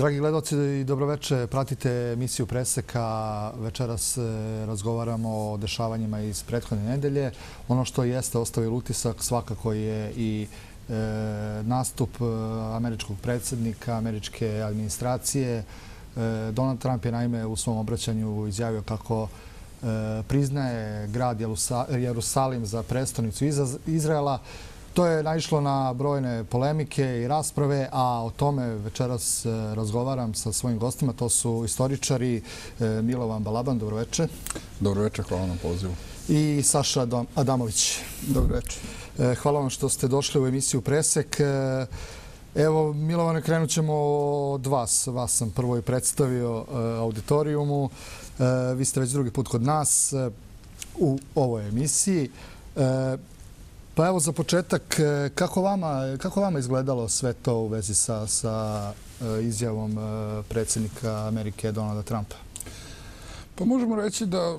Dragi gledalci i dobroveče, pratite emisiju Preseka. Večeras e, razgovaramo o dešavanjima iz prethodne nedelje. Ono što jeste ostavio utisak svakako je i e, nastup e, američkog predsjednika, američke administracije. E, Donald Trump je naime u svom obraćanju izjavio kako priznaje grad Jerusalim za prestonicu Izraela. To je naišlo na brojne polemike i rasprave, a o tome večeras e, razgovaram sa svojim gostima. To su istoričari e, Milovan Balaban, dobroveče. Dobroveče, hvala na pozivu. I Saša Adamović. Dobroveče. E, hvala vam što ste došli u emisiju Presek. Evo, Milovan, krenut ćemo od vas. Vas sam prvo i predstavio auditorijumu. Vi ste već drugi put kod nas u ovoj emisiji. Pa evo za početak, e, kako vama, kako vama izgledalo sve to u vezi sa, sa e, izjavom e, predsjednika Amerike Donalda Trumpa? Pa možemo reći da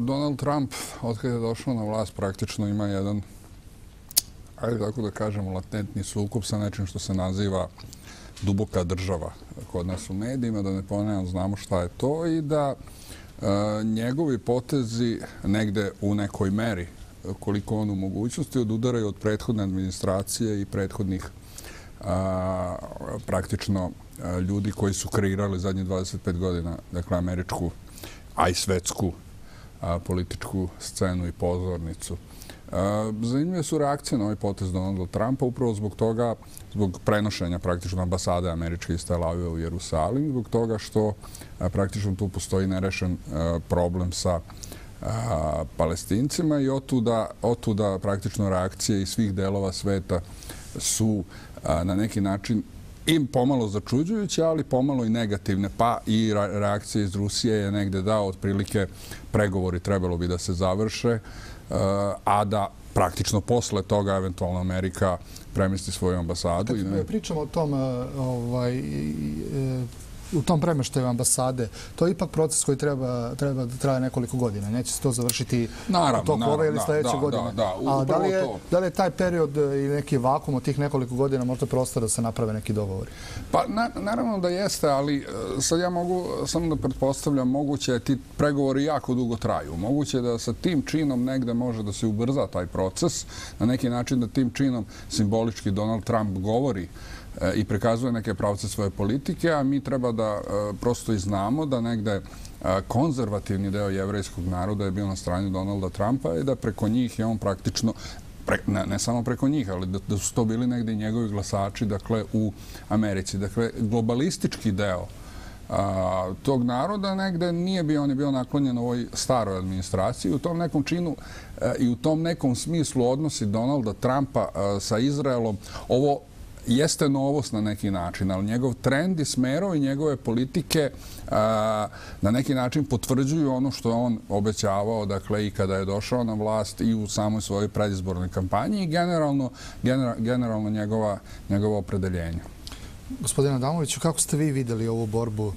Donald Trump, otkada je došao na vlast, praktično ima jedan, ajde tako da kažemo, latentni sukup sa nečim što se naziva duboka država kod nas u medijima, da ne ponavljam, znamo šta je to i da njegovi potezi negde u nekoj meri koliko on u mogućnosti odudaraju od prethodne administracije i prethodnih praktično ljudi koji su kreirali zadnje 25 godina, dakle, američku, a i svetsku političku scenu i pozornicu. Zanimljive su reakcije na ovaj potez Donalda Trumpa, upravo zbog toga, zbog prenošenja praktično ambasade američke iz Tel Aviva u Jerusalim, zbog toga što praktično tu postoji nerešen problem sa palestincima i otuda, otuda praktično reakcije iz svih delova sveta su na neki način im pomalo začuđujuće, ali pomalo i negativne. Pa i reakcija iz Rusije je negde da otprilike pregovori trebalo bi da se završe, a da praktično posle toga eventualno Amerika premesti svoju ambasadu. Kad pričamo o tom ovaj, u tom premeštaju ambasade, to je ipak proces koji treba, treba da traje nekoliko godina. Neće se to završiti naravno, u toku ove ili sljedeće godine. Da, da, A da li, je, da li je taj period i neki vakum od tih nekoliko godina možda prostor da se naprave neki dogovori? Pa na, naravno da jeste, ali e, sad ja mogu samo da pretpostavljam, moguće je ti pregovori jako dugo traju. Moguće je da sa tim činom negde može da se ubrza taj proces. Na neki način da tim činom simbolički Donald Trump govori i prikazuje neke pravce svoje politike, a mi treba da e, prosto i znamo da negde e, konzervativni deo jevrejskog naroda je bio na strani Donalda Trumpa i da preko njih je on praktično ne samo preko njih, ali da su to bili negde i njegovi glasači dakle, u Americi. Dakle, globalistički deo e, tog naroda negde nije bio, on je bio naklonjen ovoj staroj administraciji. U tom nekom činu i u tom nekom smislu odnosi Donalda Trumpa sa Izraelom, ovo jeste novost na neki način, ali njegov trend i smero i njegove politike na neki način potvrđuju ono što je on obećavao dakle, i kada je došao na vlast i u samoj svojoj predizbornoj kampanji i generalno, generalno njegova, njegova opredeljenja. Gospodina Damoviću, kako ste vi videli ovu borbu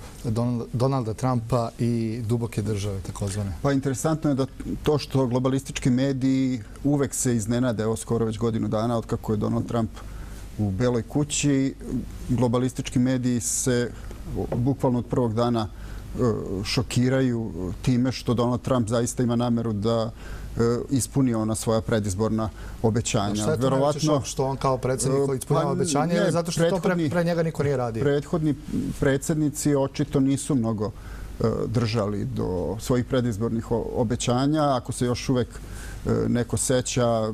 Donalda Trumpa i duboke države, takozvane? Pa interesantno je da to što globalistički mediji uvek se iznenade, evo skoro već godinu dana, od kako je Donald Trump u Beloj kući. Globalistički mediji se bukvalno od prvog dana e, šokiraju time što Donald Trump zaista ima nameru da e, ispuni ona svoja predizborna obećanja. Šta je to najveći šok što on kao predsjednik koji ispunjava pa obećanje ili zato što to pre njega niko nije radio? Prethodni predsjednici očito nisu mnogo e, držali do svojih predizbornih obećanja. Ako se još uvek neko seća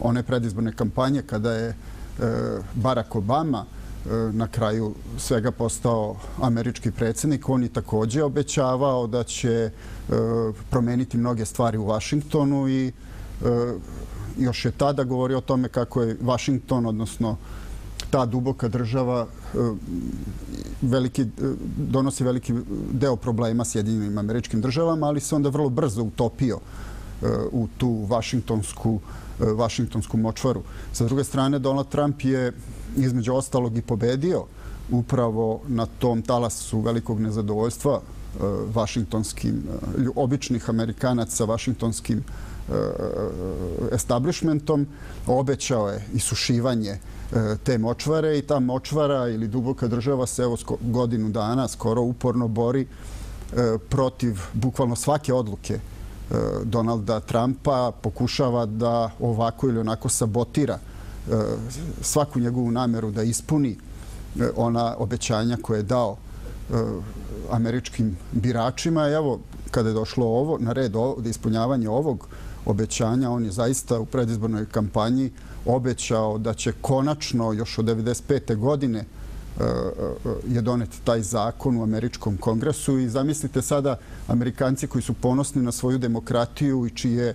one predizborne kampanje kada je E, E, Barack Obama e, na kraju svega postao američki predsjednik, on je također obećavao da će e, promeniti mnoge stvari u Vašingtonu i još je tada govorio o tome kako je Vašington, odnosno ta duboka država veliki, donosi veliki deo problema s jedinim američkim državama, ali se onda vrlo brzo utopio u tu vašingtonsku E, vašingtonsku močvaru. Sa druge strane, Donald Trump je između ostalog i pobedio upravo na tom talasu velikog nezadovoljstva e, vašingtonskim, e, običnih amerikanaca, vašingtonskim establishmentom, obećao je isušivanje te močvare i ta močvara ili duboka država se evo godinu dana skoro uporno bori protiv bukvalno svake odluke E, Donalda Trumpa, pokušava da ovako ili onako sabotira e, svaku njegovu nameru da ispuni e, ona obećanja koje je dao američkim biračima. Evo, kada je došlo ovo, na red da ispunjavanje ovog obećanja, on je zaista u predizbornoj kampanji obećao da će konačno još od 1995. godine E, e, je donet taj zakon u američkom kongresu i zamislite sada amerikanci koji su ponosni na svoju demokratiju i čiji je e,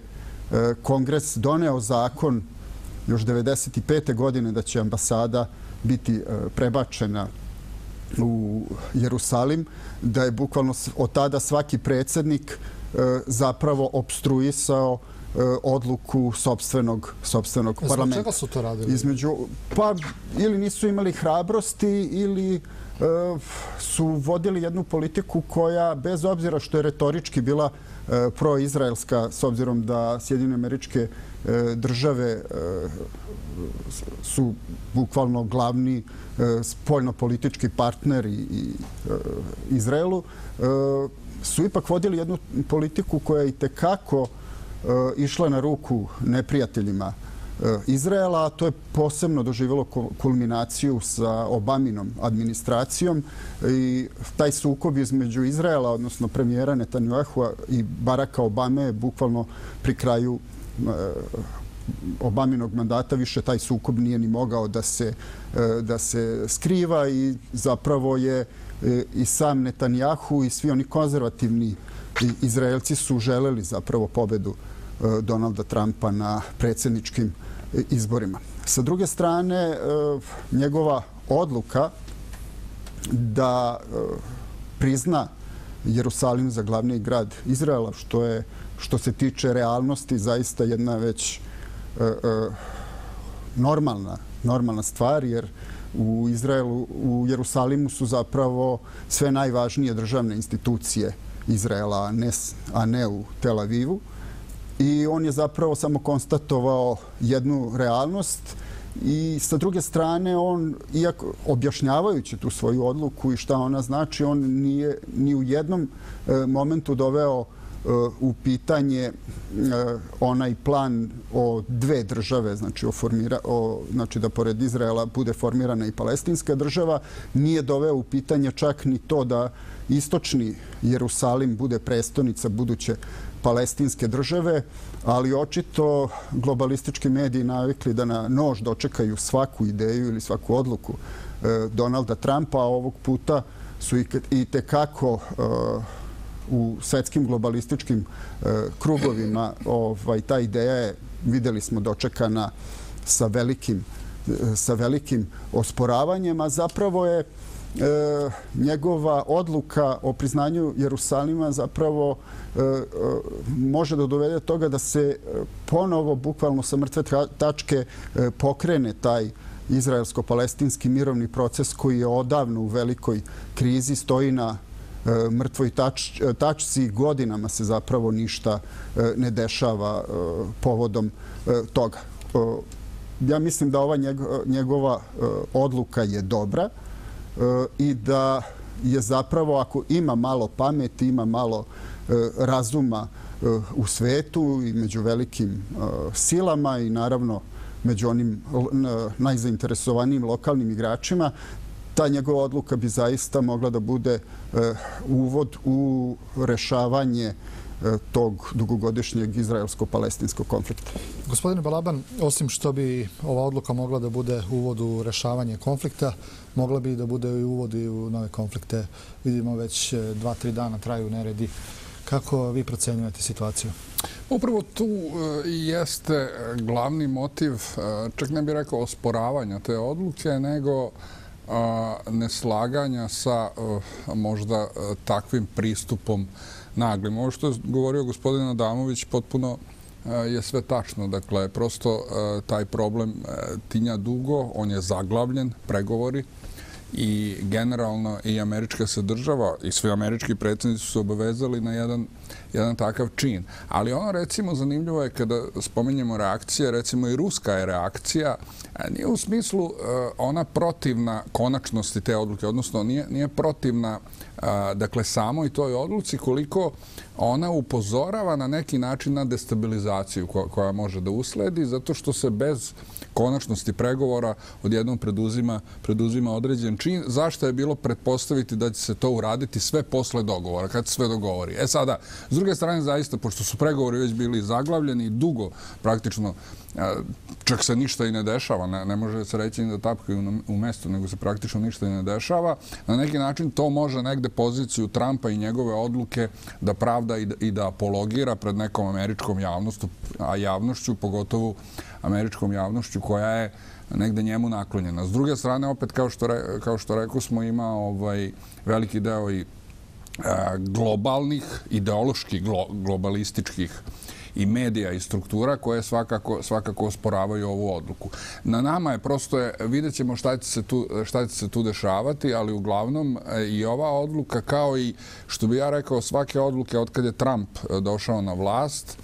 kongres doneo zakon još 1995. godine da će ambasada biti prebačena u Jerusalim, da je bukvalno od tada svaki predsjednik zapravo obstruisao odluku sobstvenog, sobstvenog e, parlamenta. Čega su to radili? Između, pa ili nisu imali hrabrosti ili e, su vodili jednu politiku koja, bez obzira što je retorički bila proizraelska, s obzirom da Sjedine američke države su bukvalno glavni spoljno-politički partner i Izraelu, su ipak vodili jednu politiku koja je i tekako Eh, E, išla na ruku neprijateljima e, Izraela, a to je posebno doživjelo kulminaciju sa Obaminom administracijom i taj sukob između Izraela, odnosno premijera Netanyahu i Baraka Obame je bukvalno pri kraju e, Obaminog mandata više taj sukob nije ni mogao da se, da se skriva i zapravo je i sam Netanyahu i svi oni konzervativni Izraelci su želeli zapravo pobedu E, Donalda Trumpa na predsjedničkim izborima. Sa druge strane, e, njegova odluka da e, prizna Jerusalim za glavni grad Izraela, što je što se tiče realnosti, zaista jedna već normalna, normalna stvar, jer u Izraelu, u Jerusalimu su zapravo sve najvažnije državne institucije Izraela, a ne, a ne u Tel Avivu i on je zapravo samo konstatovao jednu realnost i sa druge strane on, iako objašnjavajući tu svoju odluku i šta ona znači, on nije ni u jednom e, momentu doveo u pitanje e, onaj plan o dve države, znači, o formira, o, znači da pored Izraela bude formirana i palestinska država, nije doveo u pitanje čak ni to da istočni Jerusalim bude prestonica buduće palestinske države, ali očito globalistički mediji navikli da na nož dočekaju svaku ideju ili svaku odluku e, Donalda Trumpa, a ovog puta su i tekako e, u svetskim globalističkim e, krugovima ovaj, ta ideja je, videli smo, dočekana sa velikim e, sa velikim osporavanjem, a zapravo je E, njegova odluka o priznanju Jerusalima zapravo e, e, može da dovede toga da se ponovo, bukvalno sa mrtve tačke, pokrene taj izraelsko-palestinski mirovni proces koji je odavno u velikoj krizi, stoji na E, mrtvoj e, tačci godinama se zapravo ništa e, ne dešava povodom toga. Ja mislim da ova njegova odluka je dobra i da je zapravo, ako ima malo pameti, ima malo razuma u svetu i među velikim silama i naravno među onim najzainteresovanijim lokalnim igračima, ta njegova odluka bi zaista mogla da bude uvod u rešavanje E, tog dugogodišnjeg izraelsko-palestinskog konflikta. Gospodine Balaban, osim što bi ova odluka mogla da bude uvod u rešavanje konflikta, mogla bi da bude i uvod i u nove konflikte. Vidimo već e, dva, tri dana traju neredi. Kako vi procenjujete situaciju? Upravo tu e, jeste glavni motiv, čak ne bih rekao osporavanja te odluke, nego neslaganja sa možda takvim pristupom naglim. Ovo što je govorio gospodin Adamović potpuno je sve tačno. Dakle, prosto taj problem tinja dugo, on je zaglavljen, pregovori i generalno i američka se država i svi američki predsjednici su se obavezali na jedan jedan takav čin. Ali ono, recimo, zanimljivo je kada spominjemo reakcije, recimo i ruska je reakcija, nije u smislu e, ona protivna konačnosti te odluke, odnosno nije protivna e, dakle, samo i toj odluci koliko ona upozorava na neki način na destabilizaciju koja može da usledi, zato što se bez konačnosti pregovora odjednom preduzima, preduzima određen čin. Zašto je bilo pretpostaviti da će se to uraditi sve posle dogovora, kad se sve dogovori? E sada, s druge strane, zaista, pošto su pregovori već bili zaglavljeni dugo, praktično, čak se ništa i ne dešava, ne, ne može se reći da tapkaju u mestu, nego se praktično ništa i ne dešava, na neki način to može negde poziciju Trumpa i njegove odluke da pravda i da, i da apologira pred nekom američkom javnostu, a javnošću, pogotovo američkom javnošću koja je negde njemu naklonjena. S druge strane, opet, kao što, re, kao što rekao smo, ima ovaj veliki deo i globalnih, ideoloških, globalističkih i medija i struktura koje svakako, svakako osporavaju ovu odluku. Na nama je prosto, je, vidjet ćemo šta će, se tu, šta će se tu dešavati, ali uglavnom e, i ova odluka kao i, što bi ja rekao, svake odluke od kad je Trump e, došao na vlast,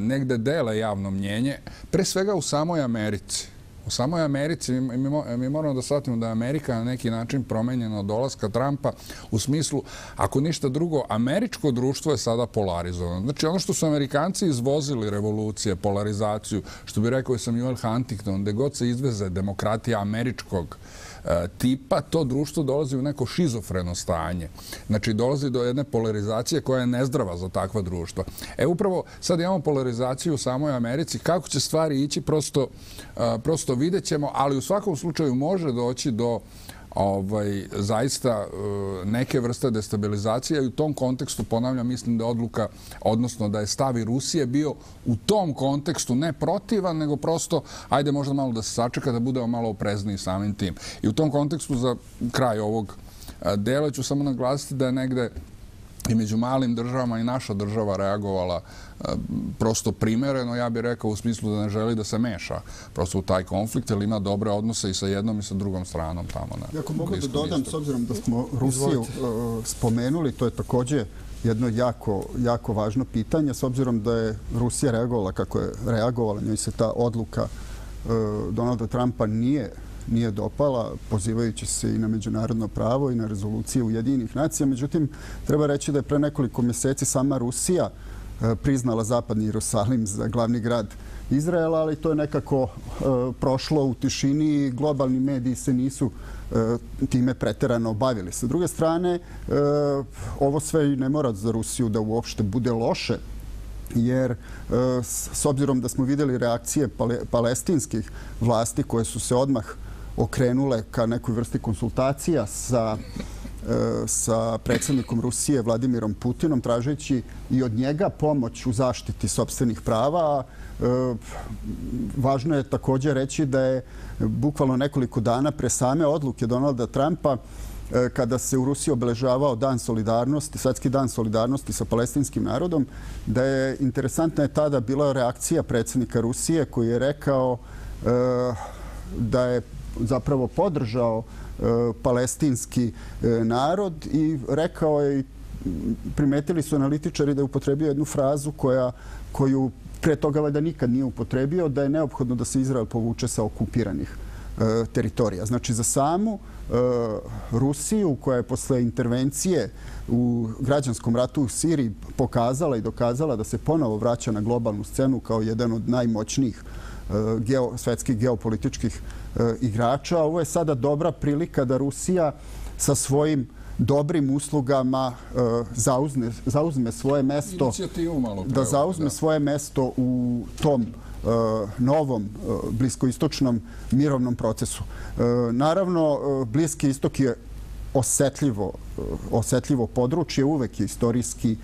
negde dele javno mnjenje, pre svega u samoj Americi. U samoj Americi mi moramo da shvatimo da je Amerika na neki način promenjena od dolaska Trumpa u smislu, ako ništa drugo, američko društvo je sada polarizovano. Znači ono što su Amerikanci izvozili revolucije, polarizaciju, što bi rekao Samuel Huntington, gde god se izveze demokratija američkog e, tipa, to društvo dolazi u neko šizofreno stanje. Znači, dolazi do jedne polarizacije koja je nezdrava za takva društva. E, upravo sad imamo polarizaciju u samoj Americi. Kako će stvari ići, prosto, e, prosto prosto vidjet ćemo, ali u svakom slučaju može doći do ovaj, zaista e, neke vrste destabilizacije i u tom kontekstu, ponavljam, mislim da je odluka, odnosno da je stavi Rusije bio u tom kontekstu ne protivan, nego prosto, ajde možda malo da se sačeka, da budemo malo oprezniji samim tim. I u tom kontekstu za kraj ovog e, dela ću samo naglasiti da je negde i među malim državama i naša država reagovala e, prosto primereno, ja bih rekao u smislu da ne želi da se meša prosto u taj konflikt, jer ima dobre odnose i sa jednom i sa drugom stranom tamo. Ako mogu da dodam, s obzirom da smo Rusiju e, spomenuli, to je također jedno jako, jako važno pitanje, s obzirom da je Rusija reagovala kako je reagovala, njoj se ta odluka e, Donalda Trumpa nije nije dopala, pozivajući se i na međunarodno pravo i na rezolucije Ujedinih nacija. Međutim, treba reći da je pre nekoliko mjeseci sama Rusija e, priznala Zapadni Jerusalim za glavni grad Izraela, ali to je nekako e, prošlo u tišini i globalni mediji se nisu e, time preterano bavili. Sa druge strane, e, ovo sve ne mora za Rusiju da uopšte bude loše, jer e, s obzirom da smo videli reakcije palestinskih vlasti koje su se odmah okrenule ka nekoj vrsti konsultacija sa e, sa predsjednikom Rusije Vladimirom Putinom, tražeći i od njega pomoć u zaštiti sobstvenih prava. E, važno je također reći da je bukvalno nekoliko dana pre same odluke Donalda Trumpa e, kada se u Rusiji obeležavao dan solidarnosti, svetski dan solidarnosti sa palestinskim narodom, da je interesantna je tada bila reakcija predsjednika Rusije koji je rekao da je zapravo podržao e, palestinski e, narod i rekao je, primetili su analitičari da je upotrebio jednu frazu koja, koju pre toga valjda nikad nije upotrebio, da je neophodno da se Izrael povuče sa okupiranih e, teritorija. Znači, za samu e, Rusiju, koja je posle intervencije u građanskom ratu u Siriji pokazala i dokazala da se ponovo vraća na globalnu scenu kao jedan od najmoćnijih svetskih geopolitičkih E, igrača. Ovo je sada dobra prilika da Rusija sa svojim dobrim uslugama e, zauzme svoje mesto da zauzme svoje mesto u tom e, novom bliskoistočnom mirovnom procesu. Naravno, Bliski istok je osetljivo, osetljivo područje, uvek je istorijski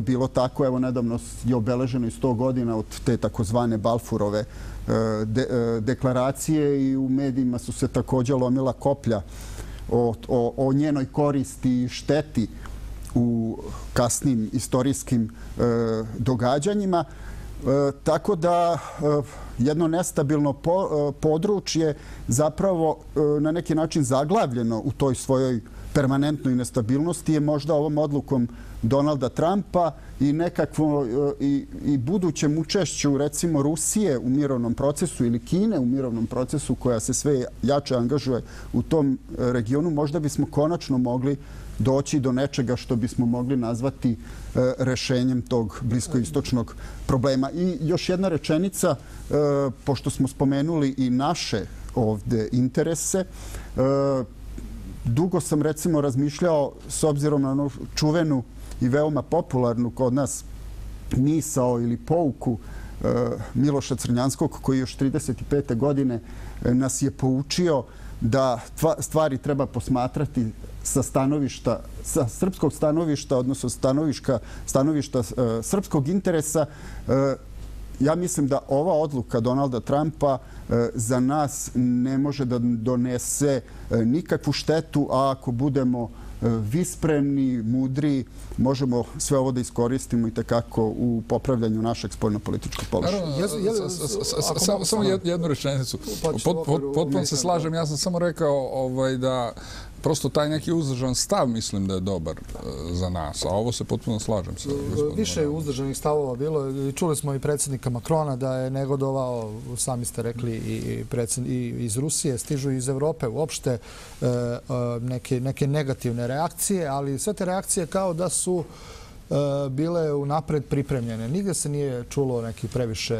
bilo tako. Evo, nedavno je obeleženo i 100 godina od te takozvane Balfurove E, e, deklaracije i u medijima su se također lomila koplja o njenoj koristi i šteti u kasnim istorijskim e, događanjima. E, tako da jedno nestabilno područje zapravo na neki način zaglavljeno u toj svojoj permanentnoj nestabilnosti je možda ovom odlukom Donalda Trumpa i nekakvo e, i budućem učešću recimo Rusije u mirovnom procesu ili Kine u mirovnom procesu koja se sve jače angažuje u tom e, regionu, možda bismo konačno mogli doći do nečega što bismo mogli nazvati e, rešenjem tog bliskoistočnog problema. I još jedna rečenica, pošto smo spomenuli i naše ovde interese, dugo sam recimo razmišljao s obzirom na čuvenu i veoma popularnu kod nas misao ili pouku e, Miloša Crnjanskog koji još 35. godine e, nas je poučio da stvari treba posmatrati sa stanovišta, sa srpskog stanovišta, odnosno stanovišta, stanovišta e, srpskog interesa, e, ja mislim da ova odluka Donalda Trumpa e, za nas ne može da donese nikakvu štetu, a ako budemo vispremni, mudri, možemo sve ovo da iskoristimo i takako u popravljanju našeg spoljno-političkog položaja. Samo jednu rečenicu. Potpuno se slažem. Ja sam samo rekao ovaj, da prosto taj neki uzdržan stav mislim da je dobar e, za nas, a ovo se potpuno slažem sa gospodinom. Više uzdržanih stavova bilo. Čuli smo i predsjednika Makrona da je negodovao, sami ste rekli, i iz Rusije, stižu iz Evrope uopšte e, e, neke negativne reakcije, ali sve te reakcije kao da su Eh, bile unapred pripremljene. Nigde se nije čulo neki previše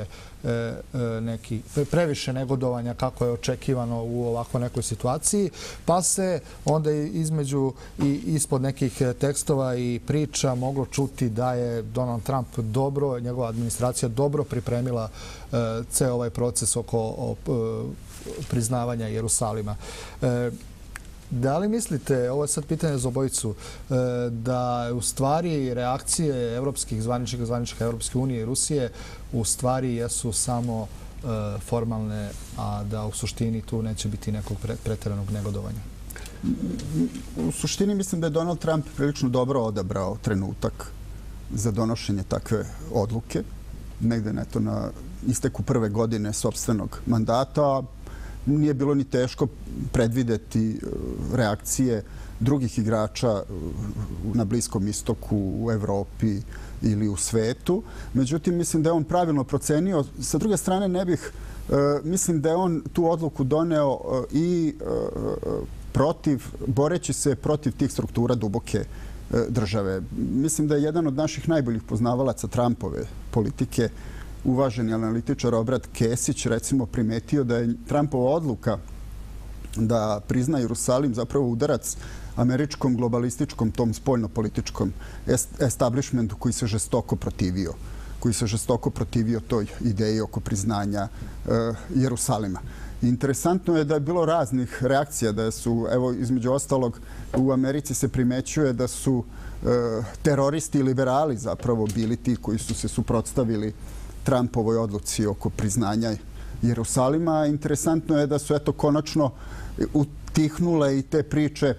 eh, eh, neki previše negodovanja kako je očekivano u ovako nekoj situaciji, pa se onda između i ispod nekih tekstova i priča moglo čuti da je Donald Trump dobro, njegova administracija dobro pripremila ceo ovaj proces oko priznavanja Jerusalima. Da li mislite, ovo je sad pitanje za obojicu, e, da u stvari reakcije evropskih zvaničnika, zvaničnika Evropske unije i Rusije u stvari jesu samo e, formalne, a da u suštini tu neće biti nekog pretjeranog negodovanja? U suštini mislim da je Donald Trump prilično dobro odabrao trenutak za donošenje takve odluke. Negde neto na isteku prve godine sobstvenog mandata, nije bilo ni teško predvideti e, reakcije drugih igrača e, na Bliskom istoku, u Evropi ili u svetu. Međutim, mislim da je on pravilno procenio. Sa druge strane, ne bih, e, mislim da je on tu odluku doneo i protiv, boreći se protiv tih struktura duboke države. Mislim da je jedan od naših najboljih poznavalaca Trumpove politike uvaženi analitičar Obrat Kesić recimo primetio da je Trumpova odluka da prizna Jerusalim zapravo udarac američkom globalističkom tom spoljno-političkom establishmentu koji se žestoko protivio koji se žestoko protivio toj ideji oko priznanja e, Jerusalima. Interesantno je da je bilo raznih reakcija, da su, evo, između ostalog, u Americi se primećuje da su e, teroristi i liberali zapravo bili ti koji su se suprotstavili Trumpovoj odluci oko priznanja Jerusalima. Interesantno je da su eto konačno utihnule i te priče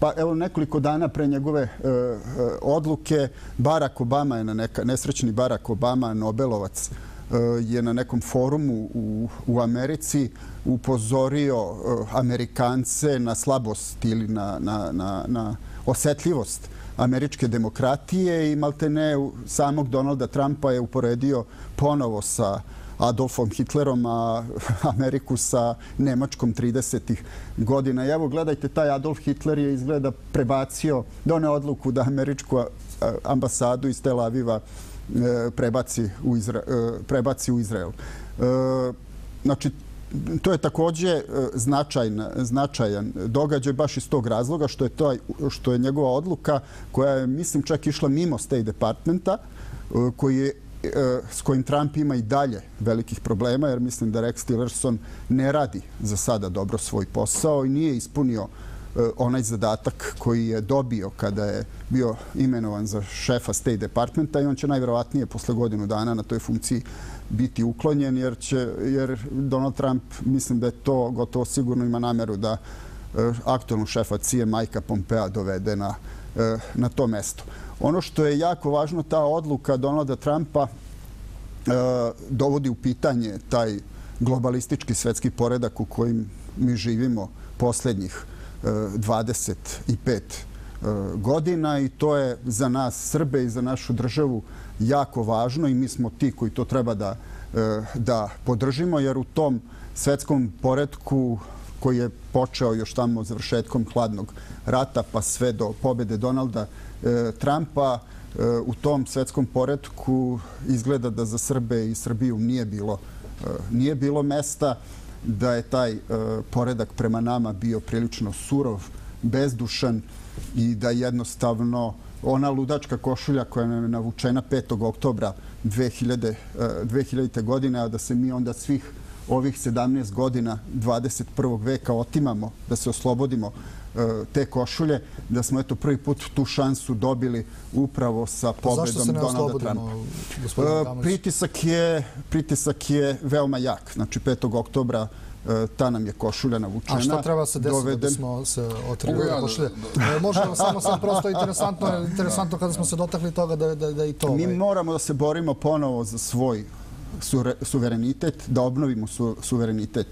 Pa evo nekoliko dana pre njegove e, e odluke Barack Obama je na neka, nesrećni Barack Obama, Nobelovac, e, je na nekom forumu u, u Americi upozorio e, Amerikance na slabost ili na, na, na, na osetljivost američke demokratije i maltene samog Donalda Trumpa je uporedio ponovo sa Adolfom Hitlerom, a Ameriku sa Nemačkom 30-ih godina. I evo, gledajte, taj Adolf Hitler je izgleda prebacio, done odluku da američku ambasadu iz Tel Aviva e, prebaci u, e, prebaci u Izrael. E, znači, to je također e, značajan, značajan događaj baš iz tog razloga što je, to, što je njegova odluka koja je, mislim, čak išla mimo State Departmenta, e, koji je e, s kojim Trump ima i dalje velikih problema, jer mislim da Rex Tillerson ne radi za sada dobro svoj posao i nije ispunio E, onaj zadatak koji je dobio kada je bio imenovan za šefa State Departmenta i on će najverovatnije posle godinu dana na toj funkciji biti uklonjen jer će jer Donald Trump mislim da je to gotovo sigurno ima nameru da e, aktualnu šefa CIA Majka Pompea dovede na, e, na to mesto. Ono što je jako važno, ta odluka Donalda Trumpa e, dovodi u pitanje taj globalistički svetski poredak u kojim mi živimo posljednjih 25 e, godina i to je za nas Srbe i za našu državu jako važno i mi smo ti koji to treba da, e, da podržimo jer u tom svetskom poredku koji je počeo još tamo završetkom hladnog rata pa sve do pobjede Donalda e, Trumpa. U tom svetskom poredku izgleda da za Srbe i Srbiju nije bilo, nije bilo mesta, da je taj e, poredak prema nama bio prilično surov, bezdušan i da jednostavno ona ludačka košulja koja nam je navučena 5. oktobra 2000. 2000. E, godine, a da se mi onda svih ovih 17 godina 21. veka otimamo, da se oslobodimo te košulje, da smo eto prvi put tu šansu dobili upravo sa pobedom Donalda Trumpa. E, pritisak je, pritisak je veoma jak. Znači 5. oktobra e, ta nam je košulja navučena. A što treba se desiti da bismo se otrili košulje? Možemo samo sam prosto interesantno, interesantno kada smo se dotakli toga da, da, da i to... Mi ovaj- moramo da se borimo ponovo za svoj suverenitet, da obnovimo suverenitet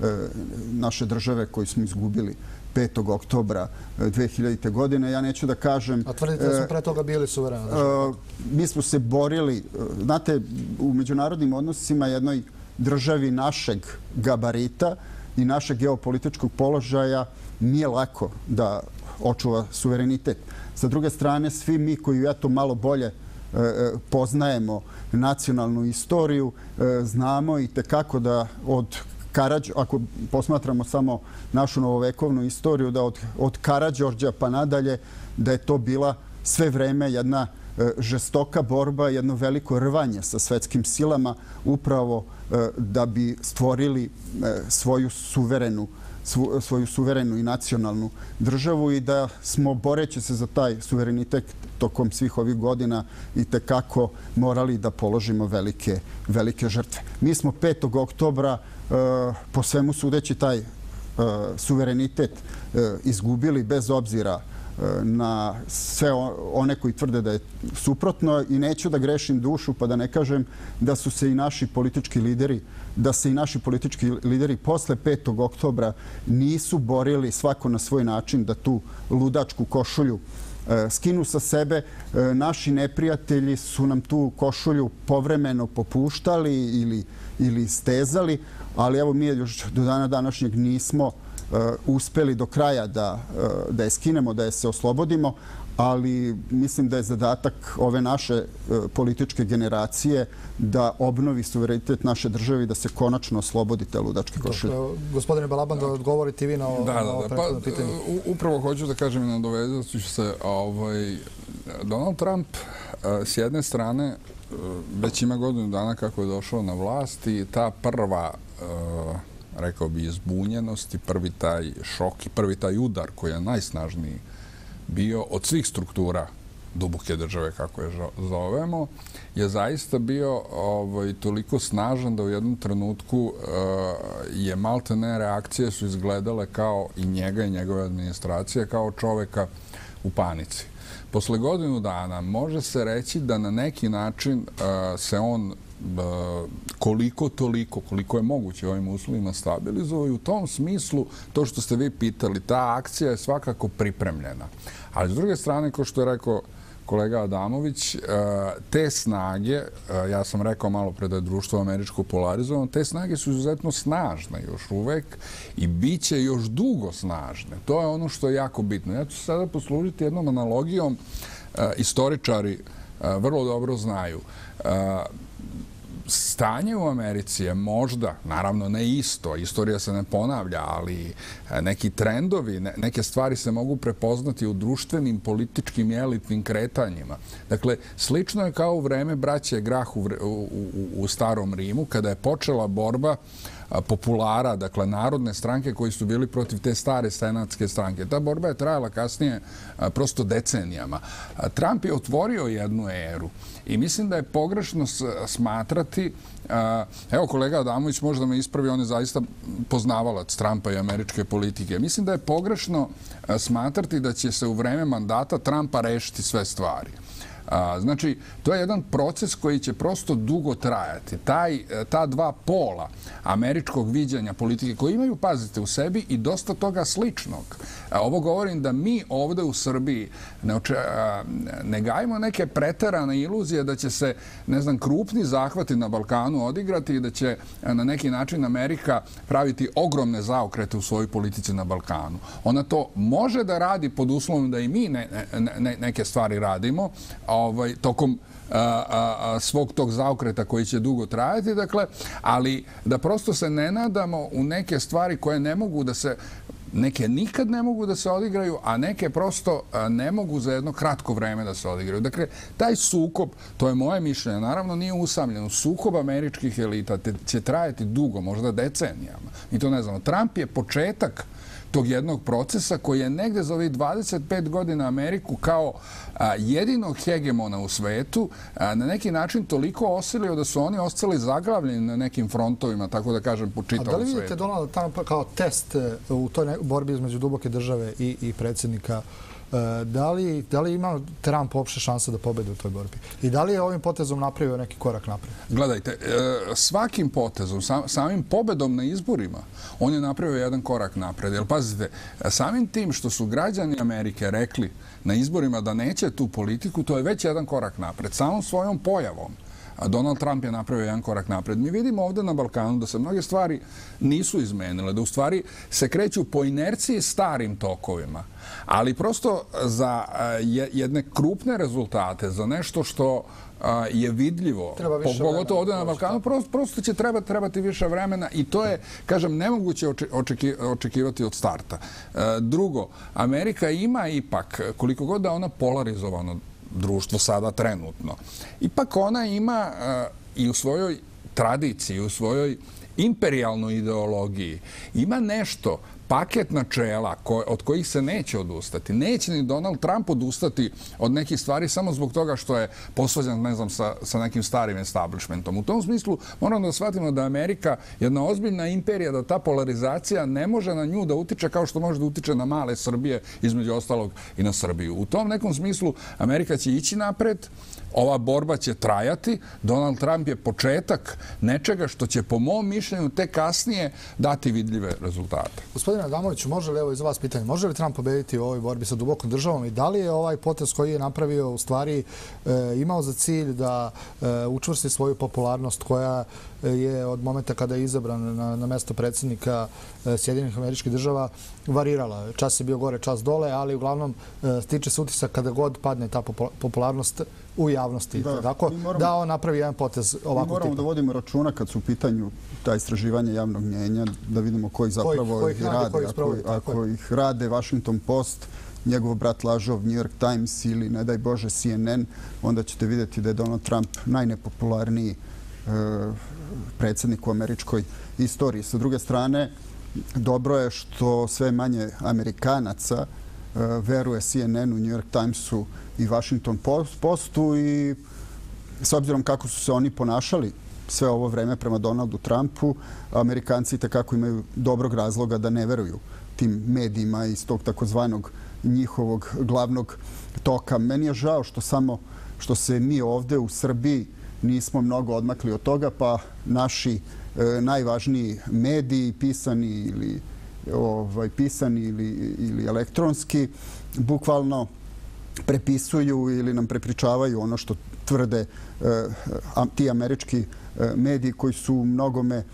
e, naše države koju smo izgubili 5. oktobra 2000. E, godine. Ja neću da kažem... A tvrdite da smo e, pre toga bili suverena država? Mi smo se borili... Znate, u međunarodnim odnosima jednoj državi našeg gabarita i našeg geopolitičkog položaja nije lako da očuva suverenitet. Sa druge strane, svi mi koji eto malo bolje E, e, poznajemo nacionalnu istoriju, e, znamo i tekako da od Karadž, ako posmatramo samo našu novovekovnu istoriju, da od, od Karadžorđa pa nadalje, da je to bila sve vreme jedna e, žestoka borba, jedno veliko rvanje sa svetskim silama upravo e, da bi stvorili e, svoju suverenu svoju suverenu i nacionalnu državu i da smo boreći se za taj suverenitet tokom svih ovih godina i tekako morali da položimo velike, velike žrtve. Mi smo 5. oktobra e, po svemu sudeći taj e, suverenitet e, izgubili bez obzira na sve one koji tvrde da je suprotno i neću da grešim dušu pa da ne kažem da su se i naši politički lideri da se i naši politički lideri posle 5. oktobra nisu borili svako na svoj način da tu ludačku košulju e, skinu sa sebe. E, naši neprijatelji su nam tu košulju povremeno popuštali ili, ili stezali, ali evo mi još do dana današnjeg nismo e, uspeli do kraja da, da je skinemo, da je se oslobodimo, ali mislim da je zadatak ove naše e, političke generacije da obnovi suverenitet naše države i da se konačno oslobodi te ludačke košulje. Gospodine Balaban, da odgovorite vi na ovo pa, pitanje. Upravo hoću da kažem i nadovezat ću se. Ovaj, Donald Trump e, s jedne strane e, već ima godinu dana kako je došao na vlast i ta prva rekao bi izbunjenost i prvi taj šok i prvi taj udar koji je najsnažniji bio od svih struktura duboke države, kako je zovemo, je zaista bio ovaj, toliko snažan da u jednom trenutku uh, je malte ne reakcije su izgledale kao i njega i njegove administracije kao čoveka u panici. Posle godinu dana može se reći da na neki način uh, se on koliko toliko, koliko je moguće ovim uslovima stabilizovao i u tom smislu to što ste vi pitali, ta akcija je svakako pripremljena. Ali s druge strane, kao što je rekao kolega Adamović, e, te snage, e, ja sam rekao malo pre da je društvo američko polarizovano, te snage su izuzetno snažne još uvek i bit će još dugo snažne. To je ono što je jako bitno. Ja ću sada poslužiti jednom analogijom. E, istoričari vrlo dobro znaju stanje u Americi je možda, naravno ne isto, istorija se ne ponavlja, ali e, neki trendovi, neke stvari se mogu prepoznati u društvenim, političkim i elitnim kretanjima. Dakle, slično je kao u vreme braće Grah u, u, u starom Rimu, kada je počela borba populara, dakle narodne stranke koji su bili protiv te stare senatske stranke. Ta borba je trajala kasnije prosto decenijama. Trump je otvorio jednu eru i mislim da je pogrešno smatrati Evo, kolega Adamović možda me ispravi, on je zaista poznavalac Trumpa i američke politike. Mislim da je pogrešno smatrati da će se u vreme mandata Trumpa rešiti sve stvari. Znači, to je jedan proces koji će prosto dugo trajati. Taj, e, ta dva pola američkog viđanja politike koji imaju, pazite, u sebi i dosta toga sličnog. E, ovo govorim da mi ovde u Srbiji ne, oče, e, ne gajimo neke preterane iluzije da će se, ne znam, krupni zahvati na Balkanu odigrati i da će na neki način Amerika praviti ogromne zaokrete u svojoj politici na Balkanu. Ona to može da radi pod uslovom da i mi ne, ne, neke stvari radimo ovaj, tokom a, a, svog tog zaokreta koji će dugo trajati, dakle, ali da prosto se ne nadamo u neke stvari koje ne mogu da se neke nikad ne mogu da se odigraju, a neke prosto ne mogu za jedno kratko vreme da se odigraju. Dakle, taj sukob, to je moje mišljenje, naravno nije usamljeno. Sukob američkih elita će trajati dugo, možda decenijama. Mi to ne znamo. Trump je početak tog jednog procesa koji je negde za ovih 25 godina Ameriku kao jedinog hegemona u svetu na neki način toliko osilio da su oni ostali zaglavljeni na nekim frontovima, tako da kažem, po čitavom svijetu. A da li vidite Donald Trump kao test e, u toj borbi između duboke države i predsjednika E, E, da li, da li ima Trump uopšte šansa da pobede u toj borbi? I da li je ovim potezom napravio neki korak napred? Gledajte, e, svakim potezom, samim pobedom na izborima, on je napravio jedan korak napred. Jer pazite, samim tim što su građani Amerike rekli na izborima da neće tu politiku, to je već jedan korak napred. Samom svojom pojavom. Donald Trump je napravio jedan korak napred. Mi vidimo ovdje na Balkanu da se mnoge stvari nisu izmenile, da u stvari se kreću po inerciji starim tokovima. Ali prosto za jedne krupne rezultate, za nešto što je vidljivo, pogotovo ovdje na Balkanu, prosto će trebati više vremena i to je, kažem, nemoguće očekivati od starta. Drugo, Amerika ima ipak, koliko god da ona polarizovano društvo sada trenutno. Ipak ona ima e, i u svojoj tradiciji, u svojoj imperialnoj ideologiji, ima nešto paket načela od kojih se neće odustati. Neće ni Donald Trump odustati od nekih stvari samo zbog toga što je posvađan, ne znam, sa nekim starim establishmentom. U tom smislu moramo da shvatimo da Amerika jedna ozbiljna imperija, da ta polarizacija ne može na nju da utiče kao što može da utiče na male Srbije, između ostalog i na Srbiju. U tom nekom smislu Amerika će ići napred, ova borba će trajati. Donald Trump je početak nečega što će po mom mišljenju te kasnije dati vidljive rezultate. Gospodine Adamoviću, može li, evo iz vas pitanje, može li Trump pobediti u ovoj borbi sa dubokom državom i da li je ovaj potez koji je napravio u stvari e, imao za cilj da e, učvrsti svoju popularnost koja e, je od momenta kada je izabran na, na mesto predsjednika e, Sjedinjenih Sjedinih američkih država varirala. Čas je bio gore, čas dole, ali uglavnom e, stiče se utisak kada god padne ta popularnost u javnosti. Da, tako, moramo, da on napravi jedan potez ovako tipa. Moramo da vodimo računa kad su u pitanju ta istraživanja javnog mnjenja, da vidimo koji zapravo koji, ih rade. Koji ako, ako ih rade Washington Post, njegov brat lažov New York Times ili, ne daj Bože, CNN, onda ćete vidjeti da je Donald Trump najnepopularniji e, predsjednik u američkoj istoriji. Sa druge strane, dobro je što sve manje Amerikanaca E, veruje CNN-u, New York Timesu i Washington Postu i s obzirom kako su se oni ponašali sve ovo vreme prema Donaldu Trumpu, Amerikanci takako imaju dobrog razloga da ne veruju tim medijima iz tog takozvanog njihovog glavnog toka. Meni je žao što samo što se mi ovde u Srbiji nismo mnogo odmakli od toga, pa naši e, najvažniji mediji, pisani ili ovaj, pisani ili, ili elektronski, bukvalno prepisuju ili nam prepričavaju ono što tvrde eh, ti američki eh, mediji koji su mnogome eh,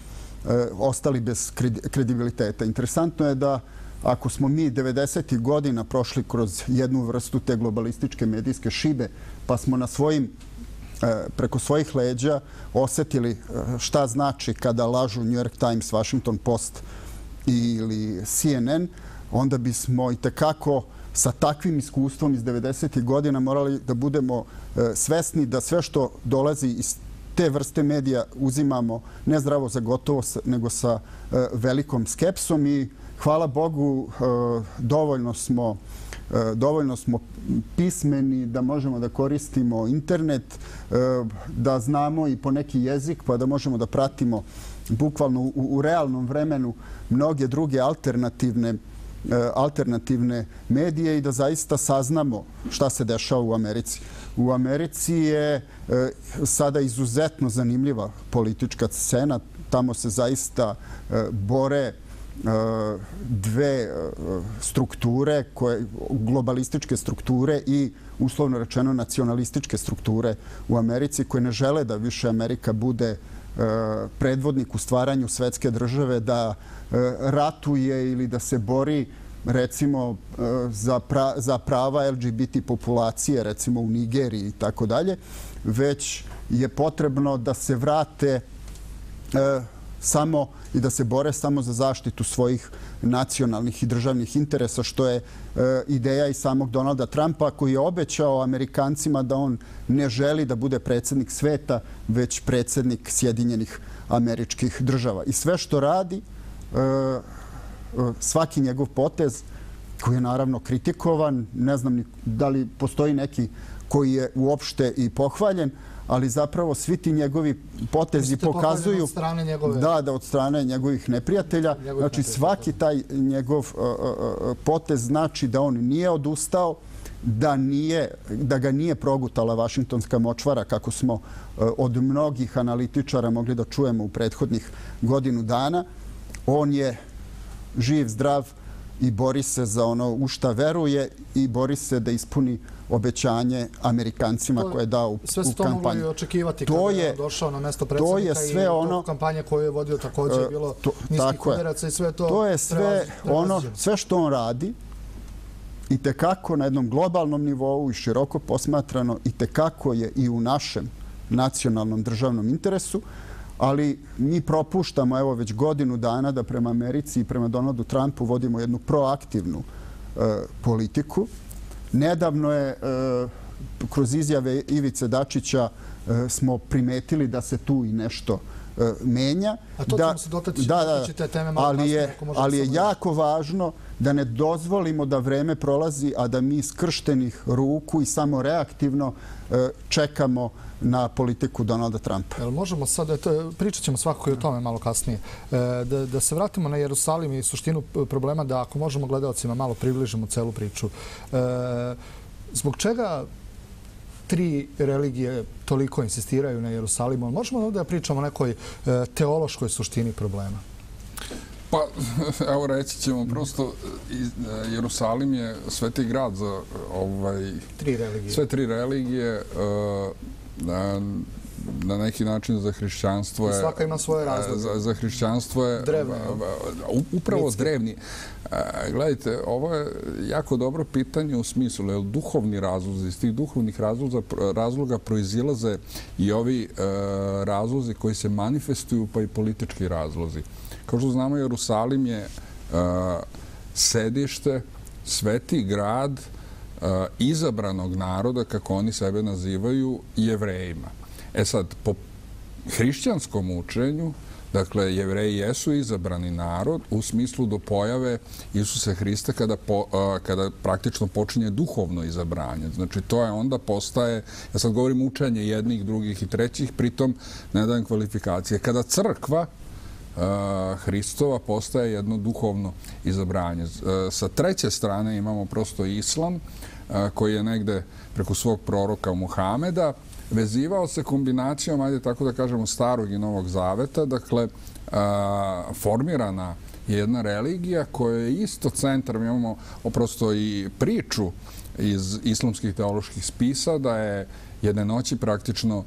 ostali bez kredibiliteta. Interesantno je da ako smo mi 90. godina prošli kroz jednu vrstu te globalističke medijske šibe, pa smo na svojim preko svojih leđa osetili šta znači kada lažu New York Times, Washington Post ili CNN, onda bismo i tekako sa takvim iskustvom iz 90. godina morali da budemo e, svesni da sve što dolazi iz te vrste medija uzimamo ne zdravo za gotovo, nego sa e, velikom skepsom i hvala Bogu e, dovoljno smo dovoljno smo pismeni da možemo da koristimo internet, da znamo i po neki jezik pa da možemo da pratimo bukvalno u realnom vremenu mnoge druge alternativne e, alternativne medije i da zaista saznamo šta se dešava u Americi. U Americi je e, sada izuzetno zanimljiva politička scena. Tamo se zaista e, bore dve strukture, globalističke strukture i uslovno rečeno nacionalističke strukture u Americi koje ne žele da više Amerika bude e, E, predvodnik u stvaranju svetske države, da e, ratuje ili da se bori recimo e, za prava LGBT populacije, recimo u Nigeriji i tako dalje, već je potrebno da se vrate e, samo i da se bore samo za zaštitu svojih nacionalnih i državnih interesa, što je e, ideja i samog Donalda Trumpa, koji je obećao Amerikancima da on ne želi da bude predsjednik sveta, već predsjednik Sjedinjenih američkih država. I sve što radi, e, e, svaki njegov potez, koji je naravno kritikovan, ne znam da li postoji neki koji je uopšte i pohvaljen, ali zapravo svi ti njegovi potezi pokazuju... od strane njegove... Da, da, od strane njegovih neprijatelja. Znači, svaki taj njegov uh, uh, uh, potez znači da on nije odustao, da, nije, da ga nije progutala Vašingtonska močvara, kako smo od mnogih analitičara mogli da čujemo u prethodnih godinu dana. On je živ, zdrav i bori se za ono u šta veruje i bori se da ispuni obećanje Amerikancima koje je dao u kampanju. Sve se to moglo i očekivati kada je došao na mesto predsjednika i to kampanja koju je vodio također je bilo niskih udaraca i sve to To je sve ono, sve što on radi i tekako na jednom globalnom nivou i široko posmatrano i tekako je i u našem nacionalnom državnom interesu, ali mi propuštamo evo već godinu dana da prema Americi i prema Donaldu Trumpu vodimo jednu proaktivnu e, politiku. Nedavno je e, kroz izjave Ivice Dačića e, smo primetili da se tu i nešto e, menja. A to ćemo se dotati te teme malo kasnije. Ali je jako važno da ne dozvolimo da vreme prolazi, a da mi skrštenih ruku i samo reaktivno čekamo na politiku Donalda Trumpa. Možemo sad, pričat ćemo svakako i o tome malo kasnije, da se vratimo na Jerusalim i suštinu problema da ako možemo gledalcima malo približimo celu priču. Zbog čega tri religije toliko insistiraju na Jerusalimu? Možemo ovdje da pričamo o nekoj teološkoj suštini problema? Pa, evo reći ćemo, prosto Jerusalim je sveti grad za ovaj, sve tri religije na, na neki način za hrišćanstvo je... Svaka ima svoje razloge. Za, za hrišćanstvo je... Drevno. Upravo drevni. Gledajte, ovo je jako dobro pitanje u smislu, jer duhovni razlozi, iz tih duhovnih razloga, razloga proizilaze i ovi e, razlozi koji se manifestuju, pa i politički razlozi. Kao što znamo, Jerusalim je e, sedište, sveti grad, Eh, izabranog naroda, kako oni sebe nazivaju, jevrejima. E sad, po hrišćanskom učenju, dakle, jevreji jesu izabrani narod u smislu do pojave Isusa Hrista kada, po, kada praktično počinje duhovno izabranje. Znači, to je onda postaje, ja sad govorim učenje jednih, drugih i trećih, pritom ne dajem kvalifikacije. Kada crkva, Hristova postaje jedno duhovno izabranje. E, sa treće strane imamo prosto islam, e, koji je negde preko svog proroka Muhameda vezivao se kombinacijom, ajde tako da kažemo, starog i novog zaveta. Dakle, formirana je jedna religija koja je isto centar, mi imamo oprosto i priču iz islamskih teoloških spisa, da je jedne noći praktično